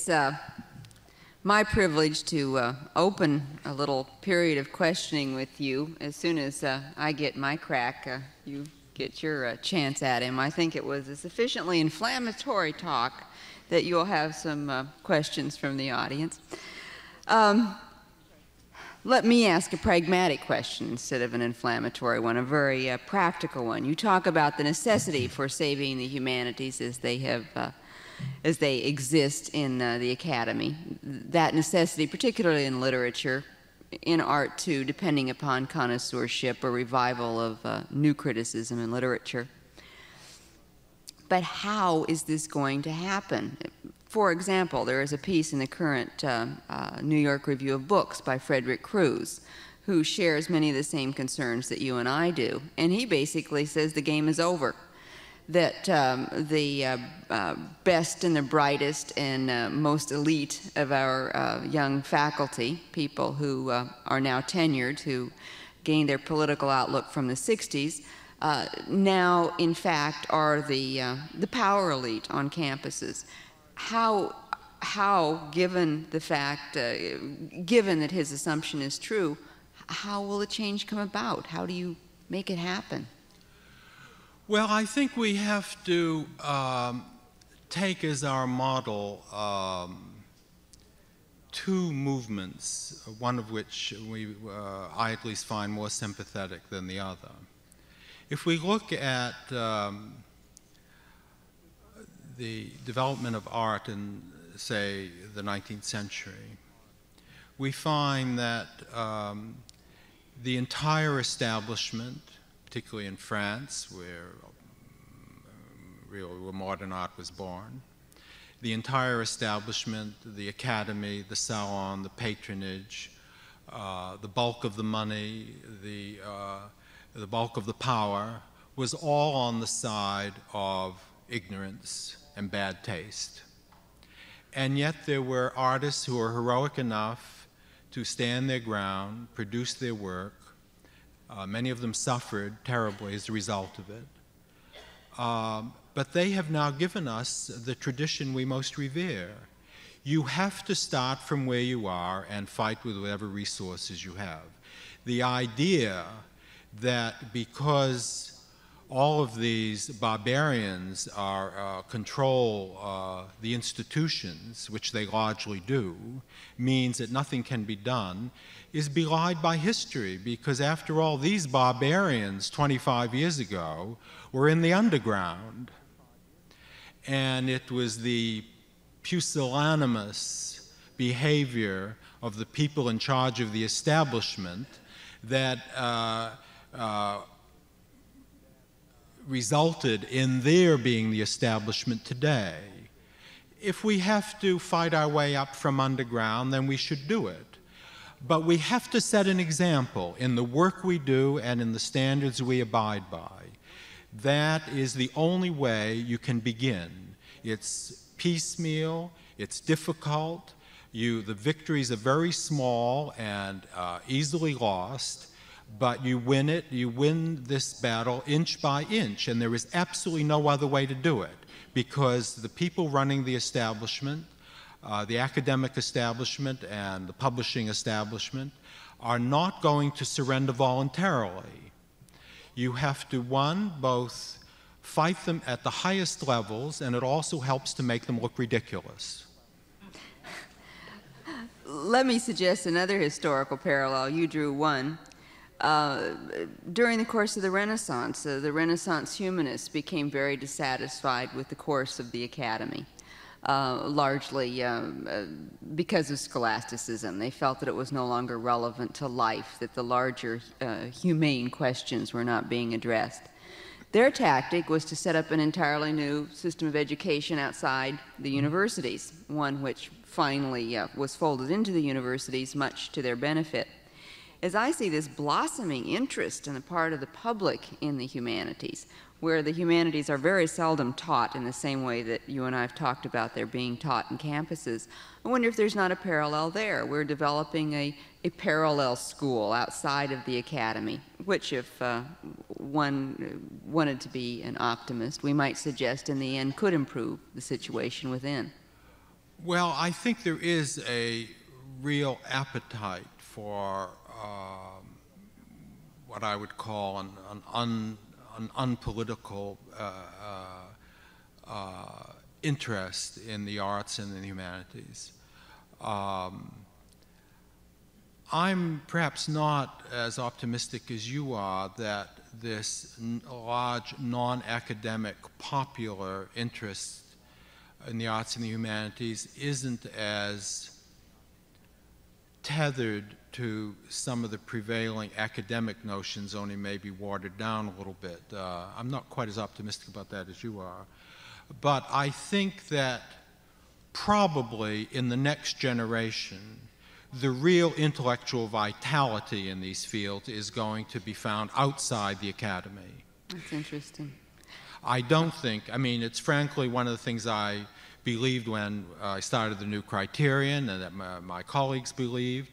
It's uh, my privilege to uh, open a little period of questioning with you. As soon as uh, I get my crack, uh, you get your uh, chance at him. I think it was a sufficiently inflammatory talk that you'll have some uh, questions from the audience. Um, let me ask a pragmatic question instead of an inflammatory one, a very practical one. You talk about the necessity for saving the humanities as they have as they exist in uh, the academy. That necessity, particularly in literature, in art too, depending upon connoisseurship or revival of uh, new criticism in literature. But how is this going to happen? For example, there is a piece in the current uh, uh, New York Review of Books by Frederick Crews, who shares many of the same concerns that you and I do. And he basically says the game is over that um, the uh, uh, best and the brightest and uh, most elite of our uh, young faculty, people who uh, are now tenured, who gained their political outlook from the 60s, uh, now in fact are the, the power elite on campuses. How, how given the fact, given that his assumption is true, how will the change come about? How do you make it happen? Well, I think we have to um, take as our model um, two movements, one of which we, uh, I at least find more sympathetic than the other. If we look at um, the development of art in, say, the 19th century, we find that um, the entire establishment particularly in France, where um, real modern art was born. The entire establishment, the academy, the salon, the patronage, uh, the bulk of the money, the, uh, the bulk of the power was all on the side of ignorance and bad taste. And yet there were artists who were heroic enough to stand their ground, produce their work, uh, many of them suffered terribly as a result of it. Um, but they have now given us the tradition we most revere. You have to start from where you are and fight with whatever resources you have. The idea that because all of these barbarians are, uh, control uh, the institutions, which they largely do, means that nothing can be done, is belied by history because, after all, these barbarians 25 years ago were in the underground. And it was the pusillanimous behavior of the people in charge of the establishment that uh, uh, resulted in their being the establishment today. If we have to fight our way up from underground, then we should do it. But we have to set an example in the work we do and in the standards we abide by. That is the only way you can begin. It's piecemeal, it's difficult, you, the victories are very small and uh, easily lost, but you win it, you win this battle inch by inch, and there is absolutely no other way to do it because the people running the establishment, uh, the academic establishment, and the publishing establishment are not going to surrender voluntarily. You have to, one, both fight them at the highest levels, and it also helps to make them look ridiculous. Let me suggest another historical parallel. You drew one. Uh, during the course of the Renaissance, uh, the Renaissance humanists became very dissatisfied with the course of the academy. Uh, largely um, uh, because of scholasticism. They felt that it was no longer relevant to life, that the larger uh, humane questions were not being addressed. Their tactic was to set up an entirely new system of education outside the universities, one which finally uh, was folded into the universities, much to their benefit as I see this blossoming interest on the part of the public in the humanities, where the humanities are very seldom taught in the same way that you and I have talked about they're being taught in campuses. I wonder if there's not a parallel there. We're developing a, a parallel school outside of the academy, which, if uh, one wanted to be an optimist, we might suggest in the end could improve the situation within. Well, I think there is a real appetite for what I would call an, an, un, an unpolitical uh, uh, uh, interest in the arts and the humanities. Um, I'm perhaps not as optimistic as you are that this large non academic popular interest in the arts and the humanities isn't as tethered to some of the prevailing academic notions, only maybe watered down a little bit. Uh, I'm not quite as optimistic about that as you are. But I think that probably in the next generation, the real intellectual vitality in these fields is going to be found outside the academy. That's interesting. I don't think, I mean, it's frankly one of the things I believed when uh, I started the new criterion and that my, my colleagues believed.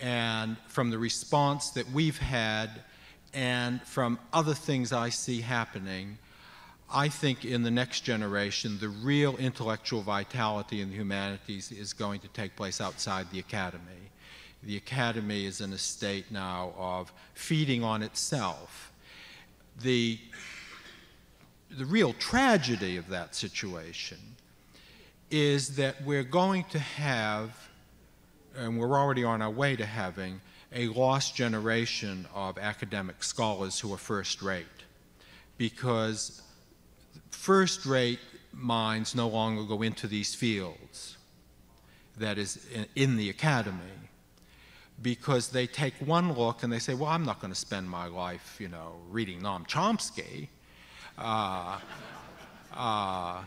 And from the response that we've had and from other things I see happening, I think in the next generation, the real intellectual vitality in the humanities is going to take place outside the academy. The academy is in a state now of feeding on itself. The, the real tragedy of that situation is that we're going to have, and we're already on our way to having, a lost generation of academic scholars who are first rate. Because first rate minds no longer go into these fields, that is, in, in the academy, because they take one look and they say, well, I'm not going to spend my life, you know, reading Noam Chomsky. Uh, uh,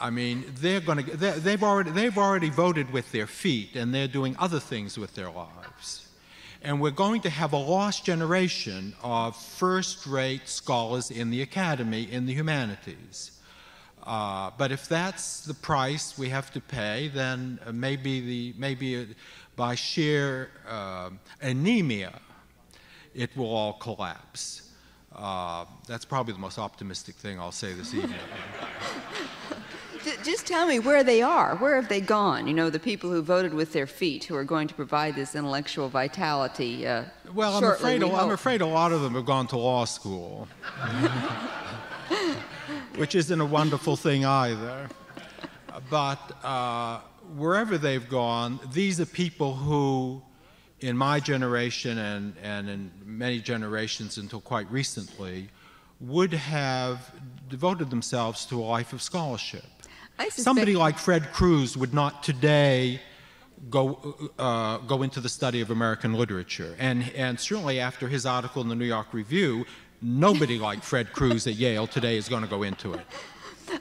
I mean, they're going to, they've already, they've already voted with their feet and they're doing other things with their lives. And we're going to have a lost generation of first rate scholars in the academy in the humanities. Uh, but if that's the price we have to pay, then uh, maybe, the, maybe uh, by sheer uh, anemia, it will all collapse. Uh, that's probably the most optimistic thing I'll say this evening. just tell me where they are. Where have they gone? You know, the people who voted with their feet, who are going to provide this intellectual vitality. Uh, well, I'm afraid, we I'm afraid a lot of them have gone to law school, which isn't a wonderful thing either. But uh, wherever they've gone, these are people who, in my generation and, and in many generations until quite recently, would have devoted themselves to a life of scholarship. Somebody like Fred Crews would not today go, uh, go into the study of American literature. And, and certainly after his article in the New York Review, nobody like Fred Crews at Yale today is going to go into it.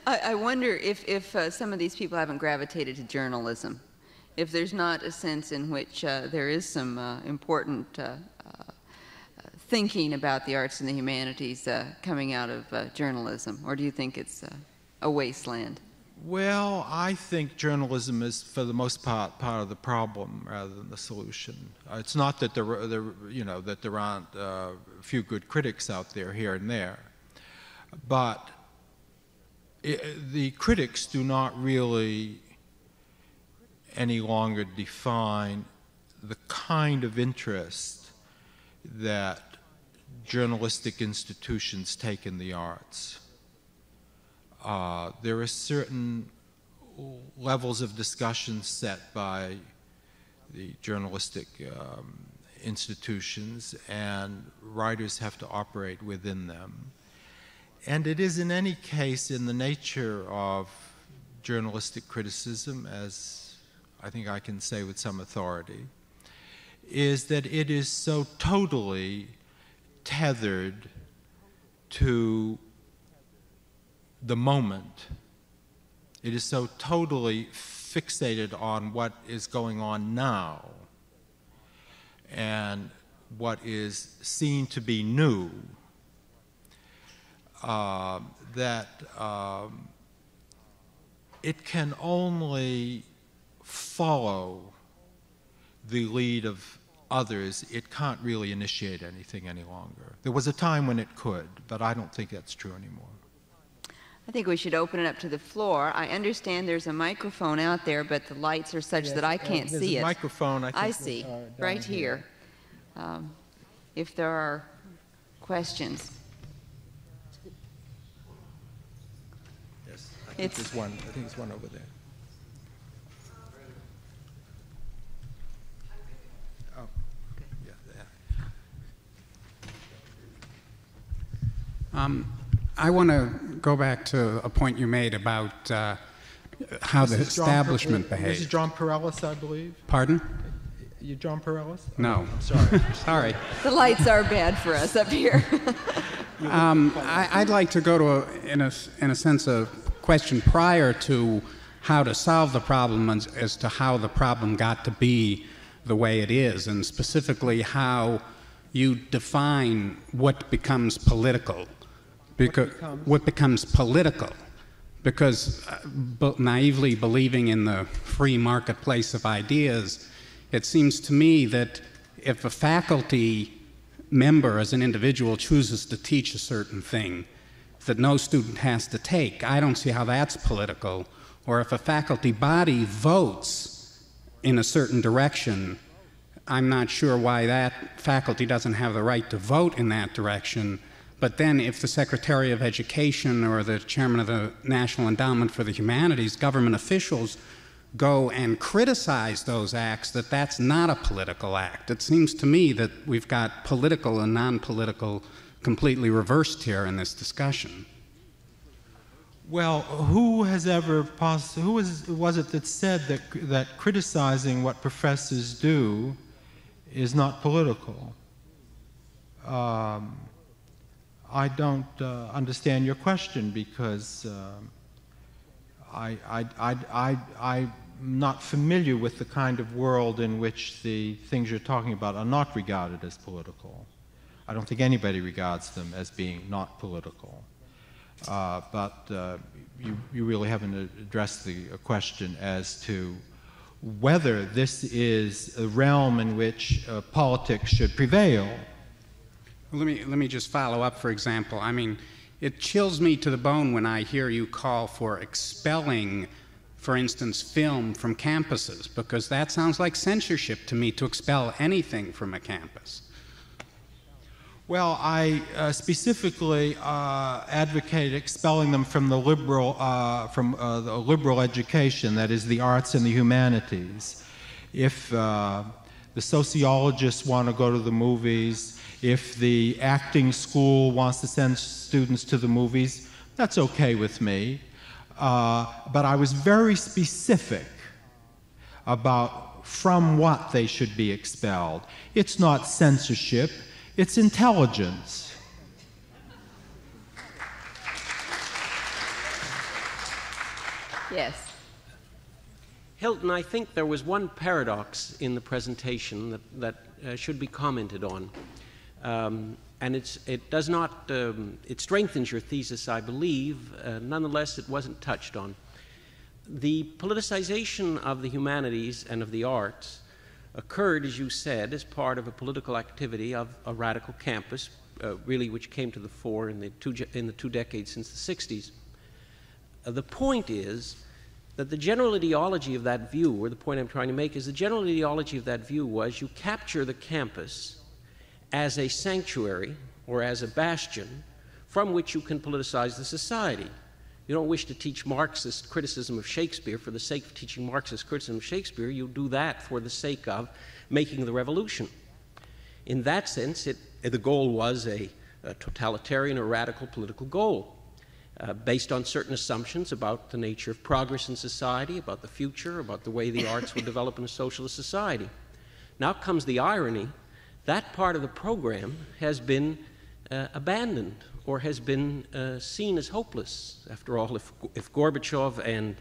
I, I wonder if, if uh, some of these people haven't gravitated to journalism, if there's not a sense in which uh, there is some uh, important uh, uh, thinking about the arts and the humanities coming out of journalism, or do you think it's a wasteland? Well, I think journalism is, for the most part, part of the problem rather than the solution. Uh, it's not that there, there, you know, that there aren't uh, a few good critics out there here and there, but it, the critics do not really any longer define the kind of interest that journalistic institutions take in the arts. Uh, there are certain levels of discussion set by the journalistic um, institutions, and writers have to operate within them. And it is, in any case, in the nature of journalistic criticism, as I think I can say with some authority, is that it is so totally tethered to the moment. It is so totally fixated on what is going on now and what is seen to be new uh, that um, it can only follow the lead of others. It can't really initiate anything any longer. There was a time when it could, but I don't think that's true anymore. I think we should open it up to the floor. I understand there's a microphone out there, but the lights are such Yes, that I uh, can't there's see a it. microphone, I I see, uh, right here. here. Um, If there are questions. Yes, I think It's- there's one. I think there's one over there. Oh, yeah, there. Um, I want to go back to a point you made about uh, how the This is John Per- establishment uh, This is. John Perellis, I believe. Pardon? You John Perellis? No. Sorry. Sorry. The lights are bad for us up here. Um, I, I'd like to go to, a, in, a, s- in a sense, a question prior to how to solve the problem as, as to how the problem got to be the way it is, and specifically how you define what becomes political. Because, becomes? what becomes political. Because uh, naively believing in the free marketplace of ideas, it seems to me that if a faculty member as an individual chooses to teach a certain thing that no student has to take, I don't see how that's political. Or if a faculty body votes in a certain direction, I'm not sure why that faculty doesn't have the right to vote in that direction. But then, if the Secretary of Education or the Chairman of the National Endowment for the Humanities, government officials, go and criticize those acts, that that's not a political act. It seems to me that we've got political and non political completely reversed here in this discussion. Well, who has ever poss- who was, was it that said that, that criticizing what professors do is not political? Um, I don't uh, understand your question because um I, I, I, I, I'm not familiar with the kind of world in which the things you're talking about are not regarded as political. I don't think anybody regards them as being not political. Uh, but uh, you, you really haven't addressed the uh, question as to whether this is a realm in which uh, politics should prevail. Let me, let me just follow up, for example. I mean, it chills me to the bone when I hear you call for expelling, for instance, film from campuses, because that sounds like censorship to me to expel anything from a campus. Well, I uh, specifically uh, advocate expelling them from the liberal, uh, from uh, the liberal education, that is, the arts and the humanities. If uh, the sociologists want to go to the movies, if the acting school wants to send students to the movies, that's okay with me. Uh, but I was very specific about from what they should be expelled. It's not censorship, it's intelligence. Yes. Hilton, I think there was one paradox in the presentation that, that uh, should be commented on. Um, and it's, it does not, um, it strengthens your thesis, I believe. Uh, nonetheless, it wasn't touched on. The politicization of the humanities and of the arts occurred, as you said, as part of a political activity of a radical campus, uh, really which came to the fore in the two, in the two decades since the 60s. Uh, the point is that the general ideology of that view, or the point I'm trying to make, is the general ideology of that view was you capture the campus as a sanctuary or as a bastion from which you can politicize the society. You don't wish to teach Marxist criticism of Shakespeare for the sake of teaching Marxist criticism of Shakespeare. You do that for the sake of making the revolution. In that sense, it, the goal was a, a totalitarian or radical political goal. Uh, based on certain assumptions about the nature of progress in society, about the future, about the way the arts would develop in a socialist society. Now comes the irony that part of the program has been uh, abandoned or has been uh, seen as hopeless. After all, if, if Gorbachev and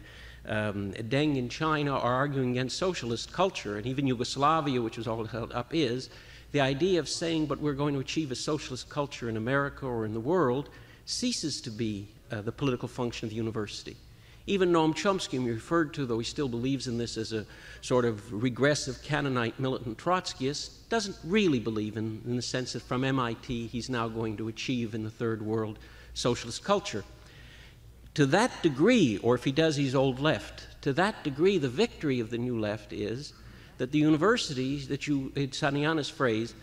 um, Deng in China are arguing against socialist culture, and even Yugoslavia, which was all held up, is, the idea of saying, but we're going to achieve a socialist culture in America or in the world, ceases to be uh, the political function of the university. Even Noam Chomsky, referred to, though he still believes in this as a sort of regressive Canaanite militant Trotskyist, doesn't really believe in, in the sense that from MIT he's now going to achieve in the third world socialist culture. to that degree, or if he does, he's old left. To that degree, the victory of the new left is that the universities, that you, in Santayana's phrase,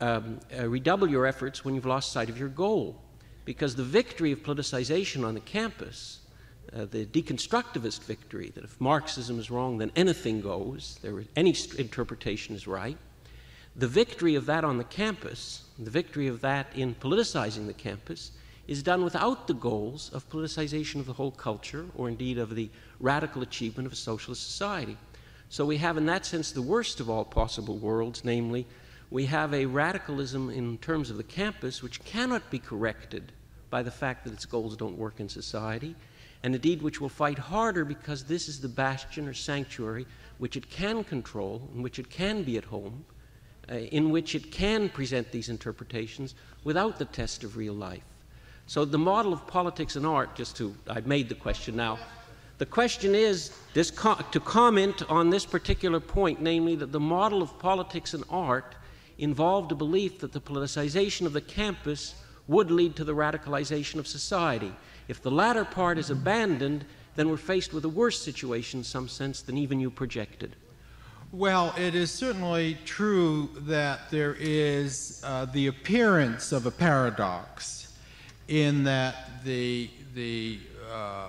um, uh, redouble your efforts when you've lost sight of your goal. Because the victory of politicization on the campus, uh, the deconstructivist victory, that if Marxism is wrong, then anything goes, there, any interpretation is right, the victory of that on the campus, the victory of that in politicizing the campus, is done without the goals of politicization of the whole culture or indeed of the radical achievement of a socialist society. So we have, in that sense, the worst of all possible worlds, namely, we have a radicalism in terms of the campus which cannot be corrected by the fact that its goals don't work in society, and indeed which will fight harder because this is the bastion or sanctuary which it can control, in which it can be at home, uh, in which it can present these interpretations without the test of real life. So the model of politics and art, just to, I've made the question now. The question is this co- to comment on this particular point, namely that the model of politics and art involved a belief that the politicization of the campus would lead to the radicalization of society. If the latter part is abandoned, then we're faced with a worse situation in some sense than even you projected. Well, it is certainly true that there is uh, the appearance of a paradox in that the, the, uh,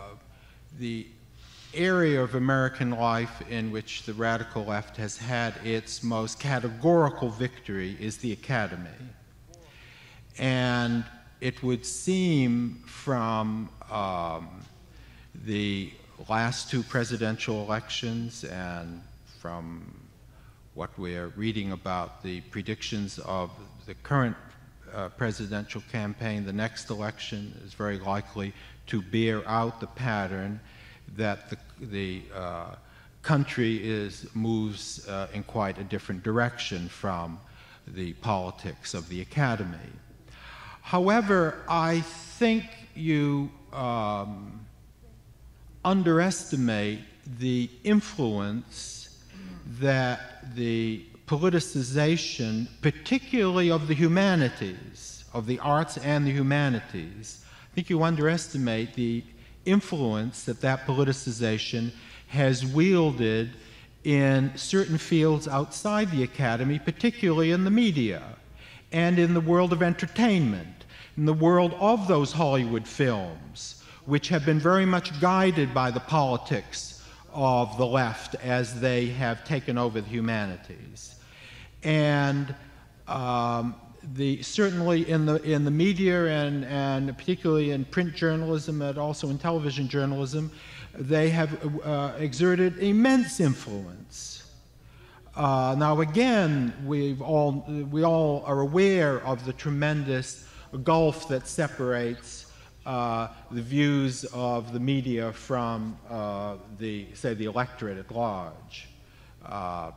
the area of American life in which the radical left has had its most categorical victory is the academy. And it would seem from um, the last two presidential elections and from what we're reading about the predictions of the current uh, presidential campaign, the next election is very likely to bear out the pattern that the, the uh, country is, moves uh, in quite a different direction from the politics of the academy. However, I think you um, underestimate the influence that the politicization, particularly of the humanities, of the arts and the humanities, I think you underestimate the influence that that politicization has wielded in certain fields outside the academy, particularly in the media and in the world of entertainment, in the world of those Hollywood films, which have been very much guided by the politics of the left as they have taken over the humanities. And um, the, certainly in the, in the media and, and particularly in print journalism and also in television journalism, they have uh, exerted immense influence. Uh, now, again, we've all, we all are aware of the tremendous gulf that separates uh, the views of the media from uh, the, say, the electorate at large. Uh,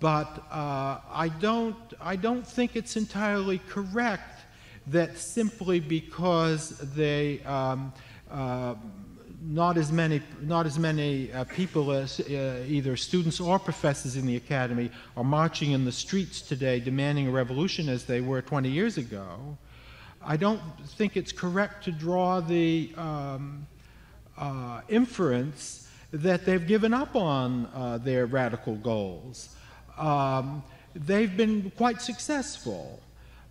but uh, I, don't, I don't think it's entirely correct that simply because they um, uh, not as many, not as many uh, people as either students or professors in the academy are marching in the streets today demanding a revolution as they were 20 years ago. I don't think it's correct to draw the um, uh, inference that they've given up on uh, their radical goals. Um, they've been quite successful.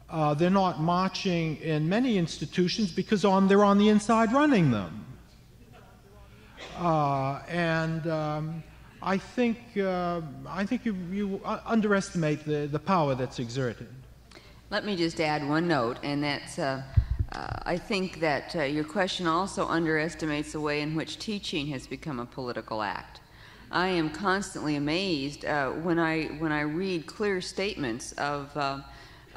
Uh, they're not marching in many institutions because on, they're on the inside running them. Uh, and um, I think, uh, I think you, you underestimate the, the power that's exerted. Let me just add one note, and that's uh, uh, I think that uh, your question also underestimates the way in which teaching has become a political act. I am constantly amazed uh, when, I, when I read clear statements of uh,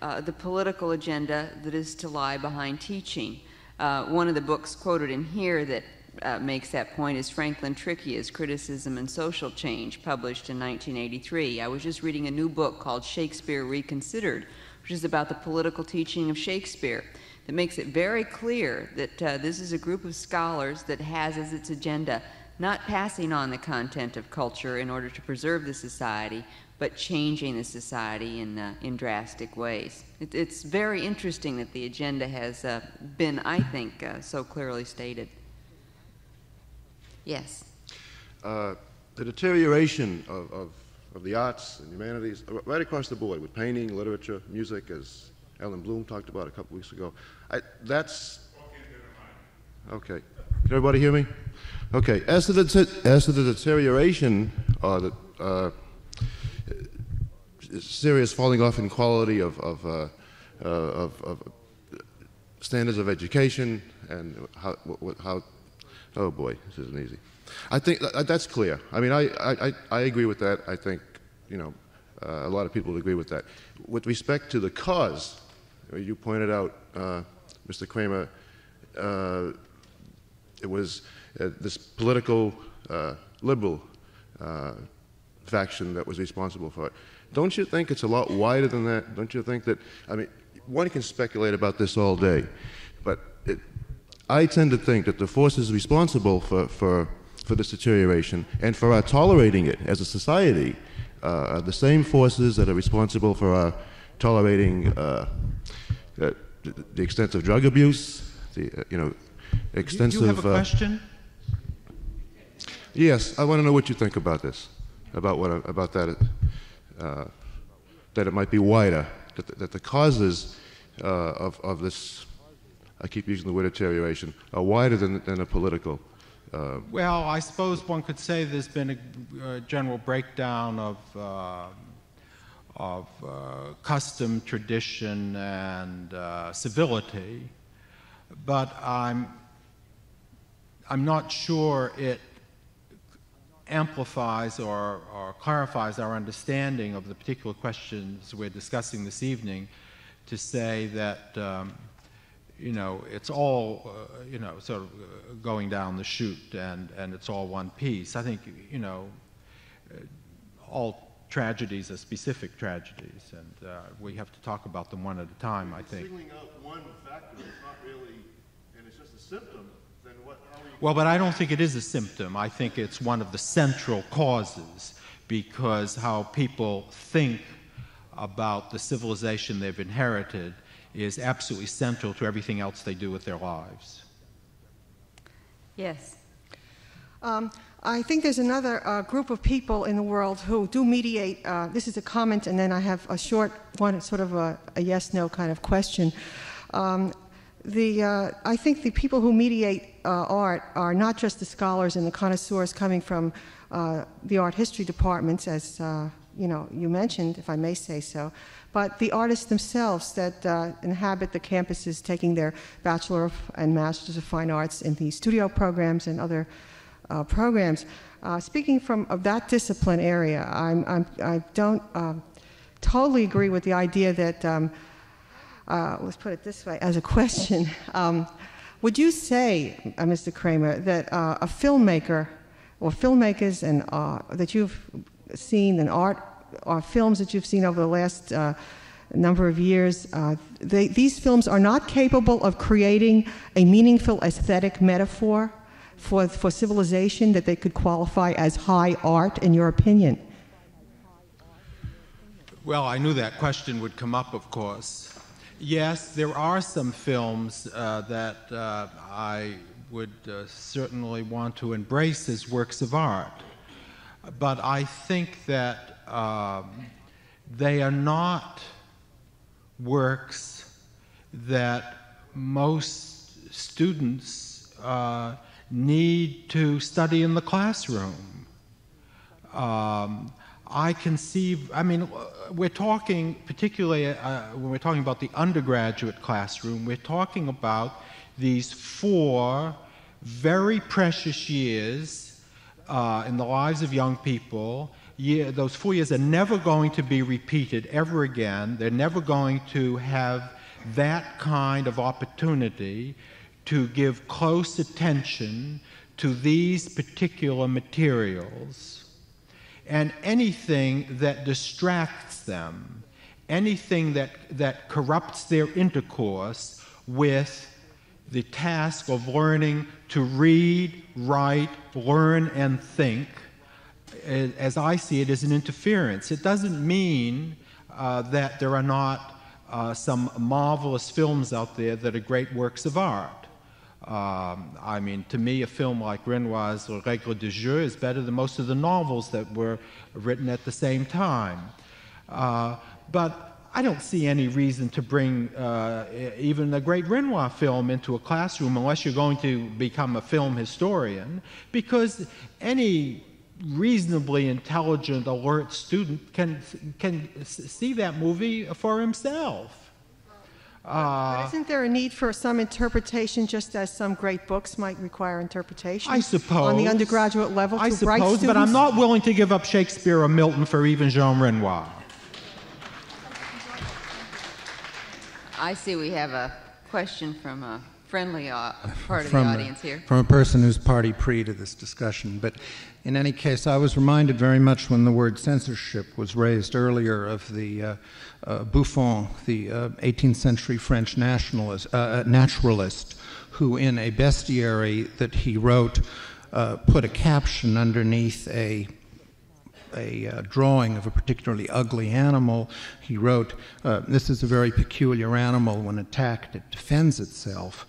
uh, the political agenda that is to lie behind teaching. one of the books quoted in here that makes that point is Frank Lentricchia's Criticism and Social Change, published in 1983. I was just reading a new book called Shakespeare Reconsidered, which is about the political teaching of Shakespeare, that makes it very clear that uh, this is a group of scholars that has as its agenda not passing on the content of culture in order to preserve the society, but changing the society in, uh, in drastic ways. It, it's very interesting that the agenda has uh, been, I think, uh, so clearly stated. Yes. Uh, the deterioration of, of, of, the arts and humanities right across the board with painting, literature, music, as Allan Bloom talked about a couple weeks ago. I, that's. Okay. Can everybody hear me? Okay. As to the, as to the deterioration or the uh, serious falling off in quality of, of, uh, uh, of, of standards of education and how, how, oh boy, this isn't easy. I think that's clear. I mean, I, I, I agree with that. I think, you know, uh, a lot of people would agree with that. With respect to the cause, you pointed out, uh, Mr. Kramer, uh, it was uh, this political uh, liberal uh, faction that was responsible for it. Don't you think it's a lot wider than that? Don't you think that, I mean, one can speculate about this all day, but it, I tend to think that the forces responsible for, for, for this deterioration and for our tolerating it as a society uh, are the same forces that are responsible for our tolerating uh, uh, the extensive drug abuse, the uh, you know extensive. You, you have a uh, question? yes, I want to know what you think about this, about what about that, uh, that it might be wider, that the, that the causes of of this I keep using the word deterioration, are wider than, than a political. Uh, well, I suppose one could say there's been a, a general breakdown of, uh, of uh, custom, tradition, and uh, civility, but I'm, I'm not sure it amplifies or, or clarifies our understanding of the particular questions we're discussing this evening to say that. Um, you know, it's all, uh, you know, sort of uh, going down the chute and, and it's all one piece. I think, you know, uh, all tragedies are specific tragedies and uh, we have to talk about them one at a time, I think. Singling out one factor is not really, and it's just a symptom, then what, Well, but I don't think it is a symptom. I think it's one of the central causes because how people think about the civilization they've inherited is absolutely central to everything else they do with their lives. Yes. Um, I think there's another uh, group of people in the world who do mediate. Uh, this is a comment, and then I have a short one, sort of a, a yes no kind of question. Um, the, uh, I think the people who mediate uh, art are not just the scholars and the connoisseurs coming from uh, the art history departments, as uh, you know you mentioned, if I may say so, but the artists themselves that uh, inhabit the campuses taking their Bachelor of, and Masters of Fine Arts in the studio programs and other uh, programs. Uh, speaking from of that discipline area, I'm, I'm, I do not um, totally agree with the idea that, um, uh, let's put it this way, as a question. Um, would you say, uh, Mr. Kramer, that uh, a filmmaker or filmmakers and that you've seen an art uh, films that you've seen over the last uh, number of years, uh, they, these films are not capable of creating a meaningful aesthetic metaphor for, for civilization that they could qualify as high art, in your opinion? Well, I knew that question would come up, of course. Yes, there are some films uh, that uh, I would uh, certainly want to embrace as works of art. But I think that um, they are not works that most students uh, need to study in the classroom. Um, I conceive, I mean, we're talking, particularly uh, when we're talking about the undergraduate classroom, we're talking about these four very precious years uh, in the lives of young people year, those four years are never going to be repeated ever again. They're never going to have that kind of opportunity to give close attention to these particular materials. And anything that distracts them, anything that, that corrupts their intercourse with the task of learning to read, write, learn, and think as I see it, is an interference. It doesn't mean uh, that there are not uh, some marvelous films out there that are great works of art. Um, I mean, to me, a film like Renoir's Les Règles du Jeu is better than most of the novels that were written at the same time. Uh, but I don't see any reason to bring uh, even a great Renoir film into a classroom unless you're going to become a film historian, because any reasonably intelligent, alert student can, can see that movie for himself. Uh, isn't there a need for some interpretation, just as some great books might require interpretation? I suppose. On the undergraduate level, to I suppose, but I'm not willing to give up Shakespeare or Milton for even Jean Renoir. I see we have a question from a friendly uh, part of from the audience here. From a person who's party pre to this discussion. But in any case, I was reminded very much when the word censorship was raised earlier of the uh, uh, Buffon, the 18th uh, century French nationalist, uh, uh, naturalist, who in a bestiary that he wrote put a caption underneath a a uh, drawing of a particularly ugly animal. He wrote, uh, This is a very peculiar animal. When attacked, it defends itself.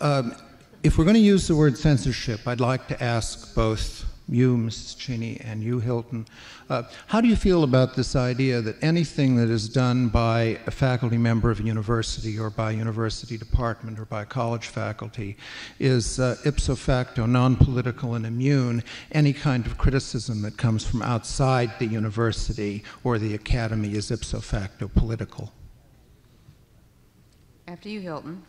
Um, if we're going to use the word censorship, I'd like to ask both you, Mrs. Cheney, and you, Hilton, uh, how do you feel about this idea that anything that is done by a faculty member of a university or by a university department or by college faculty is uh, ipso facto non political and immune? Any kind of criticism that comes from outside the university or the academy is ipso facto political? After you, Hilton.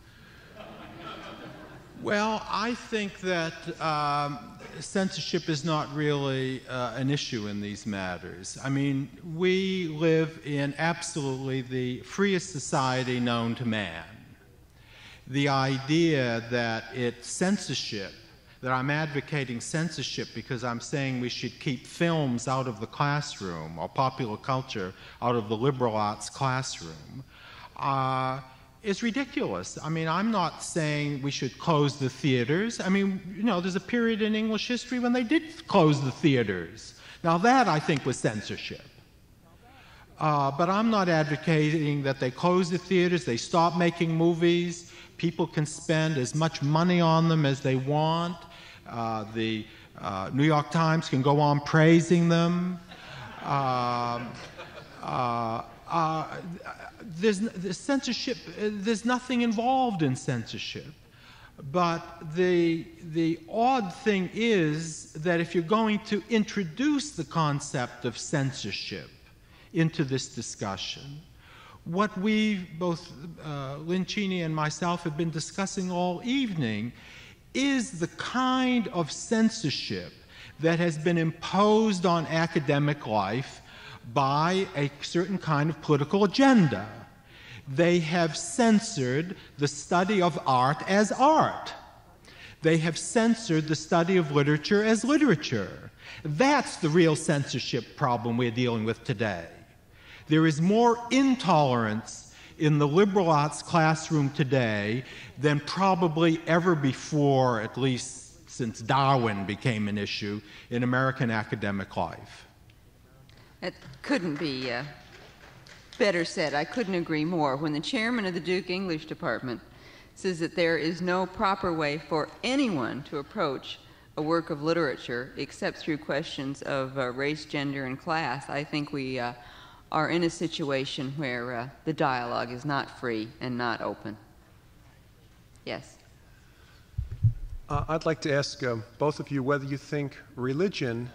Well, I think that um, censorship is not really uh, an issue in these matters. I mean, we live in absolutely the freest society known to man. The idea that it's censorship, that I'm advocating censorship because I'm saying we should keep films out of the classroom or popular culture out of the liberal arts classroom. Uh, is ridiculous. I mean, I'm not saying we should close the theaters. I mean, you know, there's a period in English history when they did close the theaters. Now, that I think was censorship. Uh, but I'm not advocating that they close the theaters, they stop making movies. People can spend as much money on them as they want. Uh, the uh, New York Times can go on praising them. Um, uh, uh, there's, there's censorship, uh, there's nothing involved in censorship. But the, the odd thing is that if you're going to introduce the concept of censorship into this discussion, what we, both uh, Cheney and myself, have been discussing all evening is the kind of censorship that has been imposed on academic life by a certain kind of political agenda they have censored the study of art as art. They have censored the study of literature as literature. That's the real censorship problem we're dealing with today. There is more intolerance in the liberal arts classroom today than probably ever before, at least since Darwin became an issue in American academic life. It couldn't be uh, better said. I couldn't agree more. When the chairman of the Duke English Department says that there is no proper way for anyone to approach a work of literature except through questions of uh, race, gender, and class, I think we uh, are in a situation where uh, the dialogue is not free and not open. Yes. Uh, I'd like to ask uh, both of you whether you think religion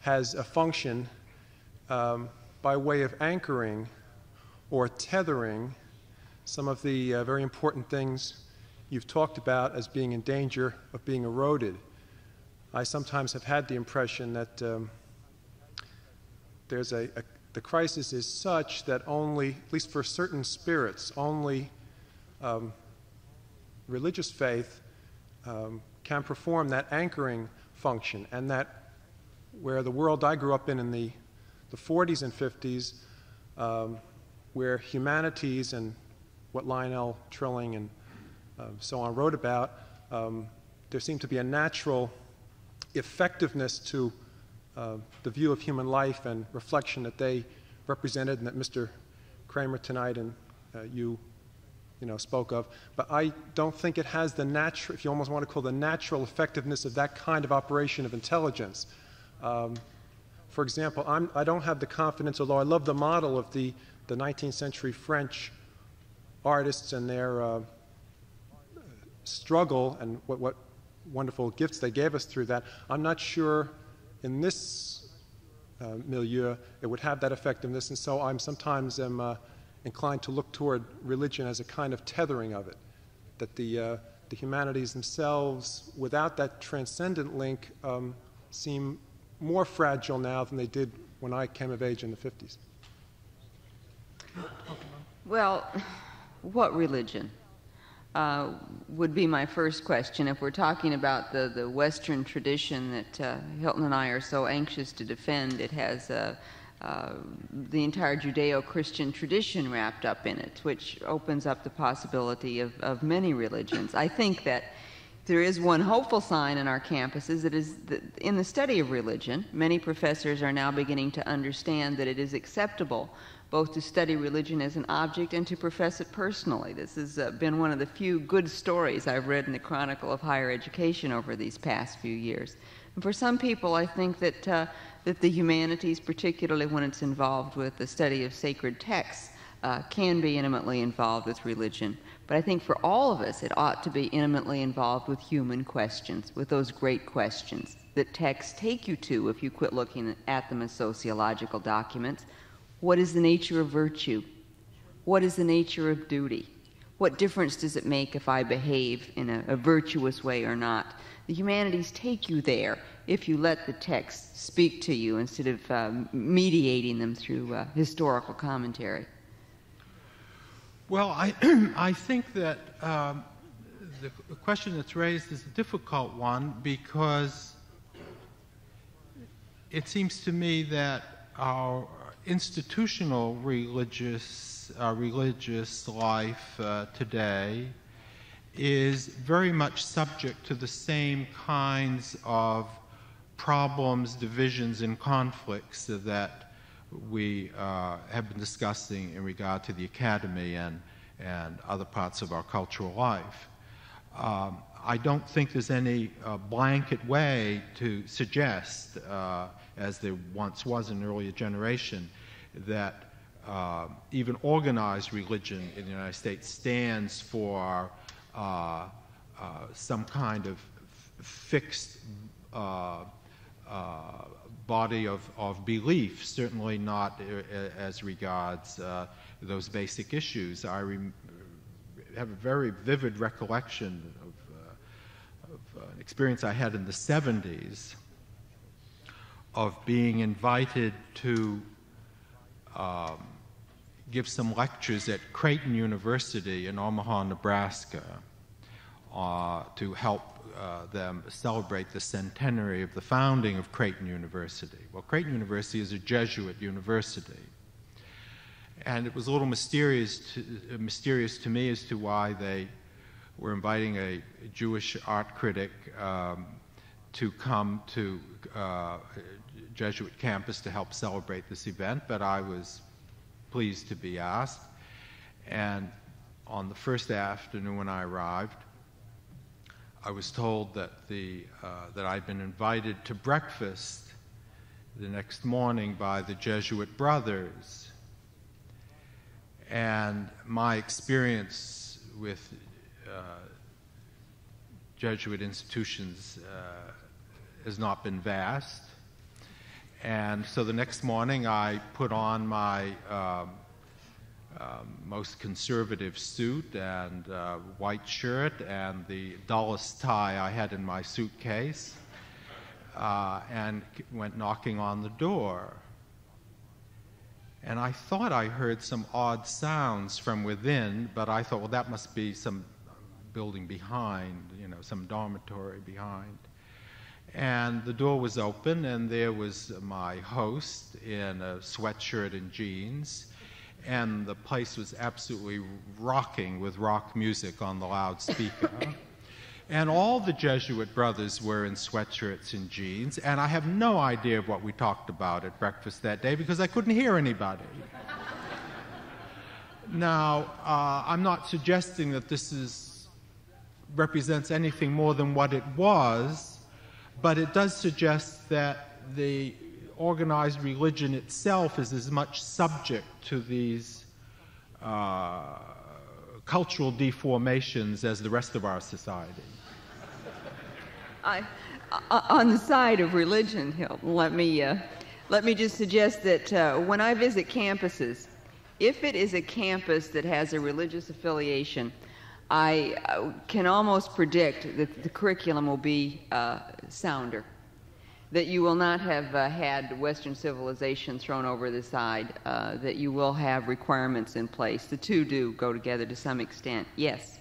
has a function um, by way of anchoring or tethering some of the uh, very important things you've talked about as being in danger of being eroded. I sometimes have had the impression that um, there's a, a, the crisis is such that only, at least for certain spirits, only um, religious faith um, can perform that anchoring function, and that where the world I grew up in in the the 40s and 50s, um, where humanities and what Lionel Trilling and uh, so on wrote about, um, there seemed to be a natural effectiveness to uh, the view of human life and reflection that they represented and that Mr. Kramer tonight and uh, you you know, spoke of. But I don't think it has the natural, if you almost want to call the natural effectiveness of that kind of operation of intelligence. Um, for example, I'm, I do not have the confidence, although I love the model of the, the 19th century French artists and their uh, struggle and what, what wonderful gifts they gave us through that. I'm not sure in this uh, milieu it would have that effectiveness, and so I'm sometimes am, uh, inclined to look toward religion as a kind of tethering of it. That the, uh, the humanities themselves, without that transcendent link, um, seem more fragile now than they did when I came of age in the 50s. Well, what religion? Uh, would be my first question. If we're talking about the, the Western tradition that uh, Hilton and I are so anxious to defend, it has uh, uh the entire Judeo Christian tradition wrapped up in it, which opens up the possibility of, of many religions. I think that there is one hopeful sign in our campuses that is that in the study of religion, many professors are now beginning to understand that it is acceptable both to study religion as an object and to profess it personally. This has uh, been one of the few good stories I've read in the Chronicle of Higher Education over these past few years. And for some people, I think that, uh, that the humanities, particularly when it's involved with the study of sacred texts, uh, can be intimately involved with religion. But I think for all of us, it ought to be intimately involved with human questions, with those great questions that texts take you to if you quit looking at them as sociological documents. What is the nature of virtue? What is the nature of duty? What difference does it make if I behave in a, a virtuous way or not? The humanities take you there if you let the texts speak to you instead of um, mediating them through uh, historical commentary. Well, I, I think that um, the question that's raised is a difficult one because it seems to me that our institutional religious, uh, religious life uh, today is very much subject to the same kinds of problems, divisions, and conflicts that we uh, have been discussing in regard to the academy and, and other parts of our cultural life. Um, I don't think there's any uh, blanket way to suggest uh, as there once was in an earlier generation, that uh, even organized religion in the United States stands for uh, uh, some kind of fixed uh, body of, of belief, certainly not uh, as regards those basic issues. I have a very vivid recollection of, of an experience I had in the 70s of being invited to um, give some lectures at Creighton University in Omaha, Nebraska, uh, to help uh, them celebrate the centenary of the founding of Creighton University. Well, Creighton University is a Jesuit university. And it was a little mysterious to, uh, mysterious to me as to why they were inviting a Jewish art critic um, to come to uh, Jesuit campus to help celebrate this event, but I was pleased to be asked. And on the first afternoon when I arrived, I was told that, the, uh, that I'd been invited to breakfast the next morning by the Jesuit brothers. And my experience with uh, Jesuit institutions uh, has not been vast. And so the next morning, I put on my um, um, most conservative suit and uh, white shirt and the dullest tie I had in my suitcase uh, and went knocking on the door. And I thought I heard some odd sounds from within, but I thought, well, that must be some building behind, you know, some dormitory behind. And the door was open, and there was my host in a sweatshirt and jeans. And the place was absolutely rocking with rock music on the loudspeaker. and all the Jesuit brothers were in sweatshirts and jeans. And I have no idea of what we talked about at breakfast that day because I couldn't hear anybody. Now, uh, I'm not suggesting that this is, represents anything more than what it was, but it does suggest that the organized religion itself is as much subject to these uh, cultural deformations as the rest of our society. I, uh, on the side of religion, Hilton, let me, uh, let me just suggest that uh, when I visit campuses, if it is a campus that has a religious affiliation, I uh, can almost predict that the curriculum will be uh, sounder, that you will not have uh, had Western civilization thrown over the side, uh, that you will have requirements in place. The two do go together to some extent. Yes.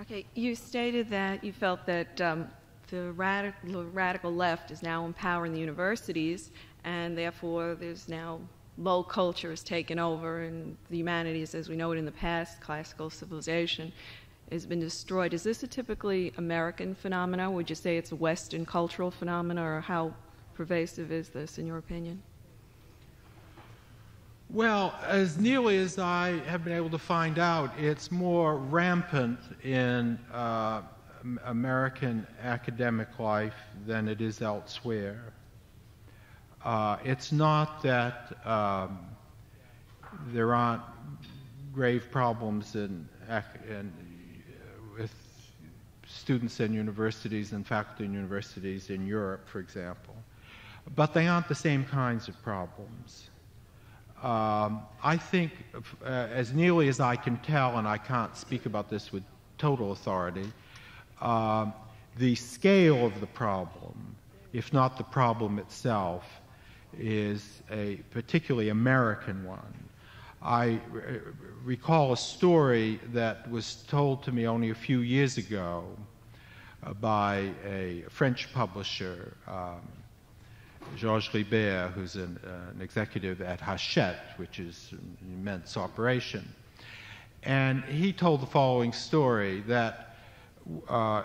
Okay, you stated that you felt that um, the radical, radical left is now empowering the universities, and therefore there's now low culture has taken over, and the humanities, as we know it in the past, classical civilization, has been destroyed. Is this a typically American phenomenon? Would you say it's a Western cultural phenomenon, or how pervasive is this, in your opinion? Well, as nearly as I have been able to find out, it's more rampant in uh, American academic life than it is elsewhere. Uh, it's not that um, there aren't grave problems in, in, students in universities and faculty in universities in Europe, for example, but they aren't the same kinds of problems. Um, I think, uh, as nearly as I can tell, and I can't speak about this with total authority, uh, the scale of the problem, if not the problem itself, is a particularly American one. I re- recall a story that was told to me only a few years ago uh, by a French publisher. Um, Georges Ribert, who's an, uh, an, executive at Hachette, which is an immense operation. And he told the following story that uh,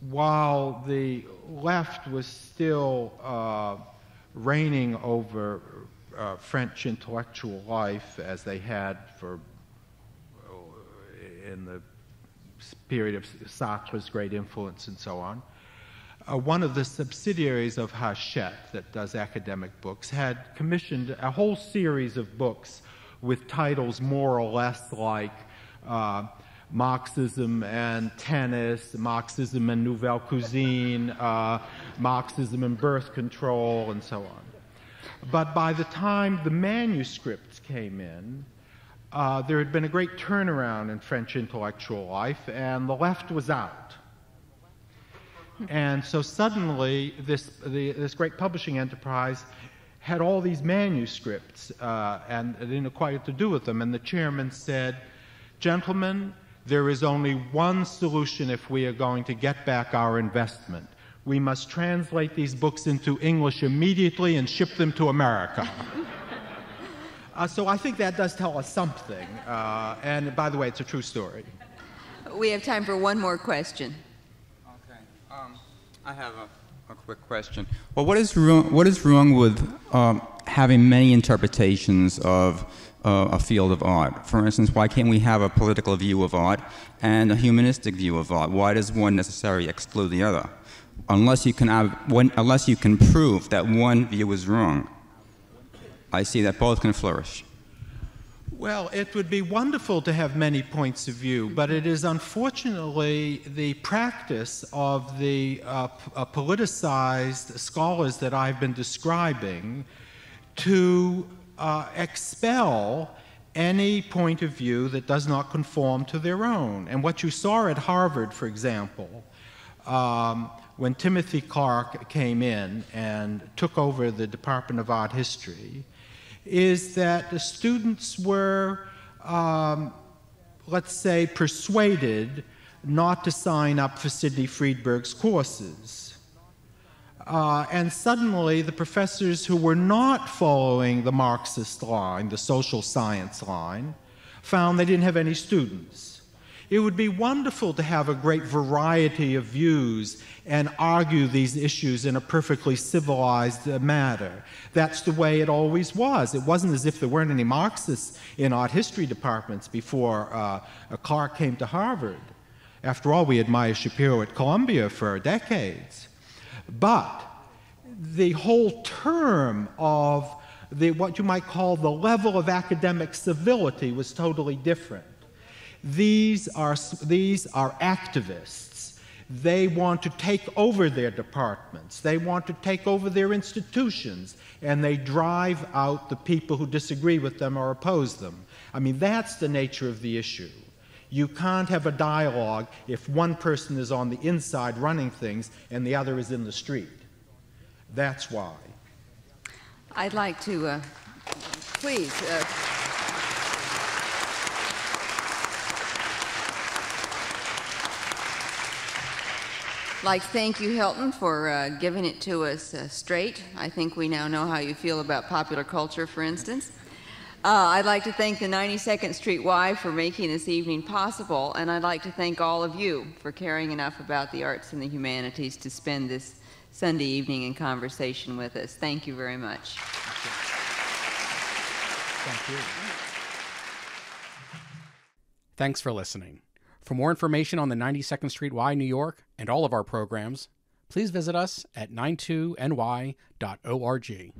while the left was still uh, reigning over uh, French intellectual life as they had for uh, in the period of Sartre's great influence and so on, uh, one of the subsidiaries of Hachette that does academic books had commissioned a whole series of books with titles more or less like uh, Marxism and tennis, Marxism and nouvelle cuisine, uh, Marxism and birth control, and so on. But by the time the manuscripts came in, uh, there had been a great turnaround in French intellectual life, and the left was out. And so suddenly, this, the, this great publishing enterprise had all these manuscripts, uh, and it didn't know quite what to do with them. And the chairman said, Gentlemen, there is only one solution if we are going to get back our investment. We must translate these books into English immediately and ship them to America. uh, so I think that does tell us something. Uh, and by the way, it's a true story. We have time for one more question. Okay. I have a, a quick question. Well, what is wrong, what is wrong with um, having many interpretations of uh, a field of art? For instance, why can't we have a political view of art and a humanistic view of art? Why does one necessarily exclude the other? Unless you can, have, one, unless you can prove that one view is wrong, I see that both can flourish. Well, it would be wonderful to have many points of view, but it is unfortunately the practice of the uh, uh, politicized scholars that I've been describing to uh, expel any point of view that does not conform to their own. And what you saw at Harvard, for example, um, when Timothy Clark came in and took over the Department of Art History, is that the students were, um, let's say, persuaded not to sign up for Sydney Freedberg's courses. Uh, and suddenly, the professors who were not following the Marxist line, the social science line, found they didn't have any students. It would be wonderful to have a great variety of views and argue these issues in a perfectly civilized uh, manner. That's the way it always was. It wasn't as if there weren't any Marxists in art history departments before uh, Clark came to Harvard. After all, we had Meyer Schapiro at Columbia for decades. But the whole term of the, what you might call the level of academic civility was totally different. These are, these are activists. They want to take over their departments. They want to take over their institutions. And they drive out the people who disagree with them or oppose them. I mean, that's the nature of the issue. You can't have a dialogue if one person is on the inside running things and the other is in the street. That's why. I'd like to, uh, please. Uh, like thank you hilton for uh, giving it to us uh, straight. I think we now know how you feel about popular culture for instance. Uh, i'd like to thank the 92nd street y for making this evening possible and i'd like to thank all of you for caring enough about the arts and the humanities to spend this sunday evening in conversation with us. Thank you very much. Thank you. Thanks for listening. For more information on the 92nd Street Y, New York, and all of our programs, please visit us at 92ny.org.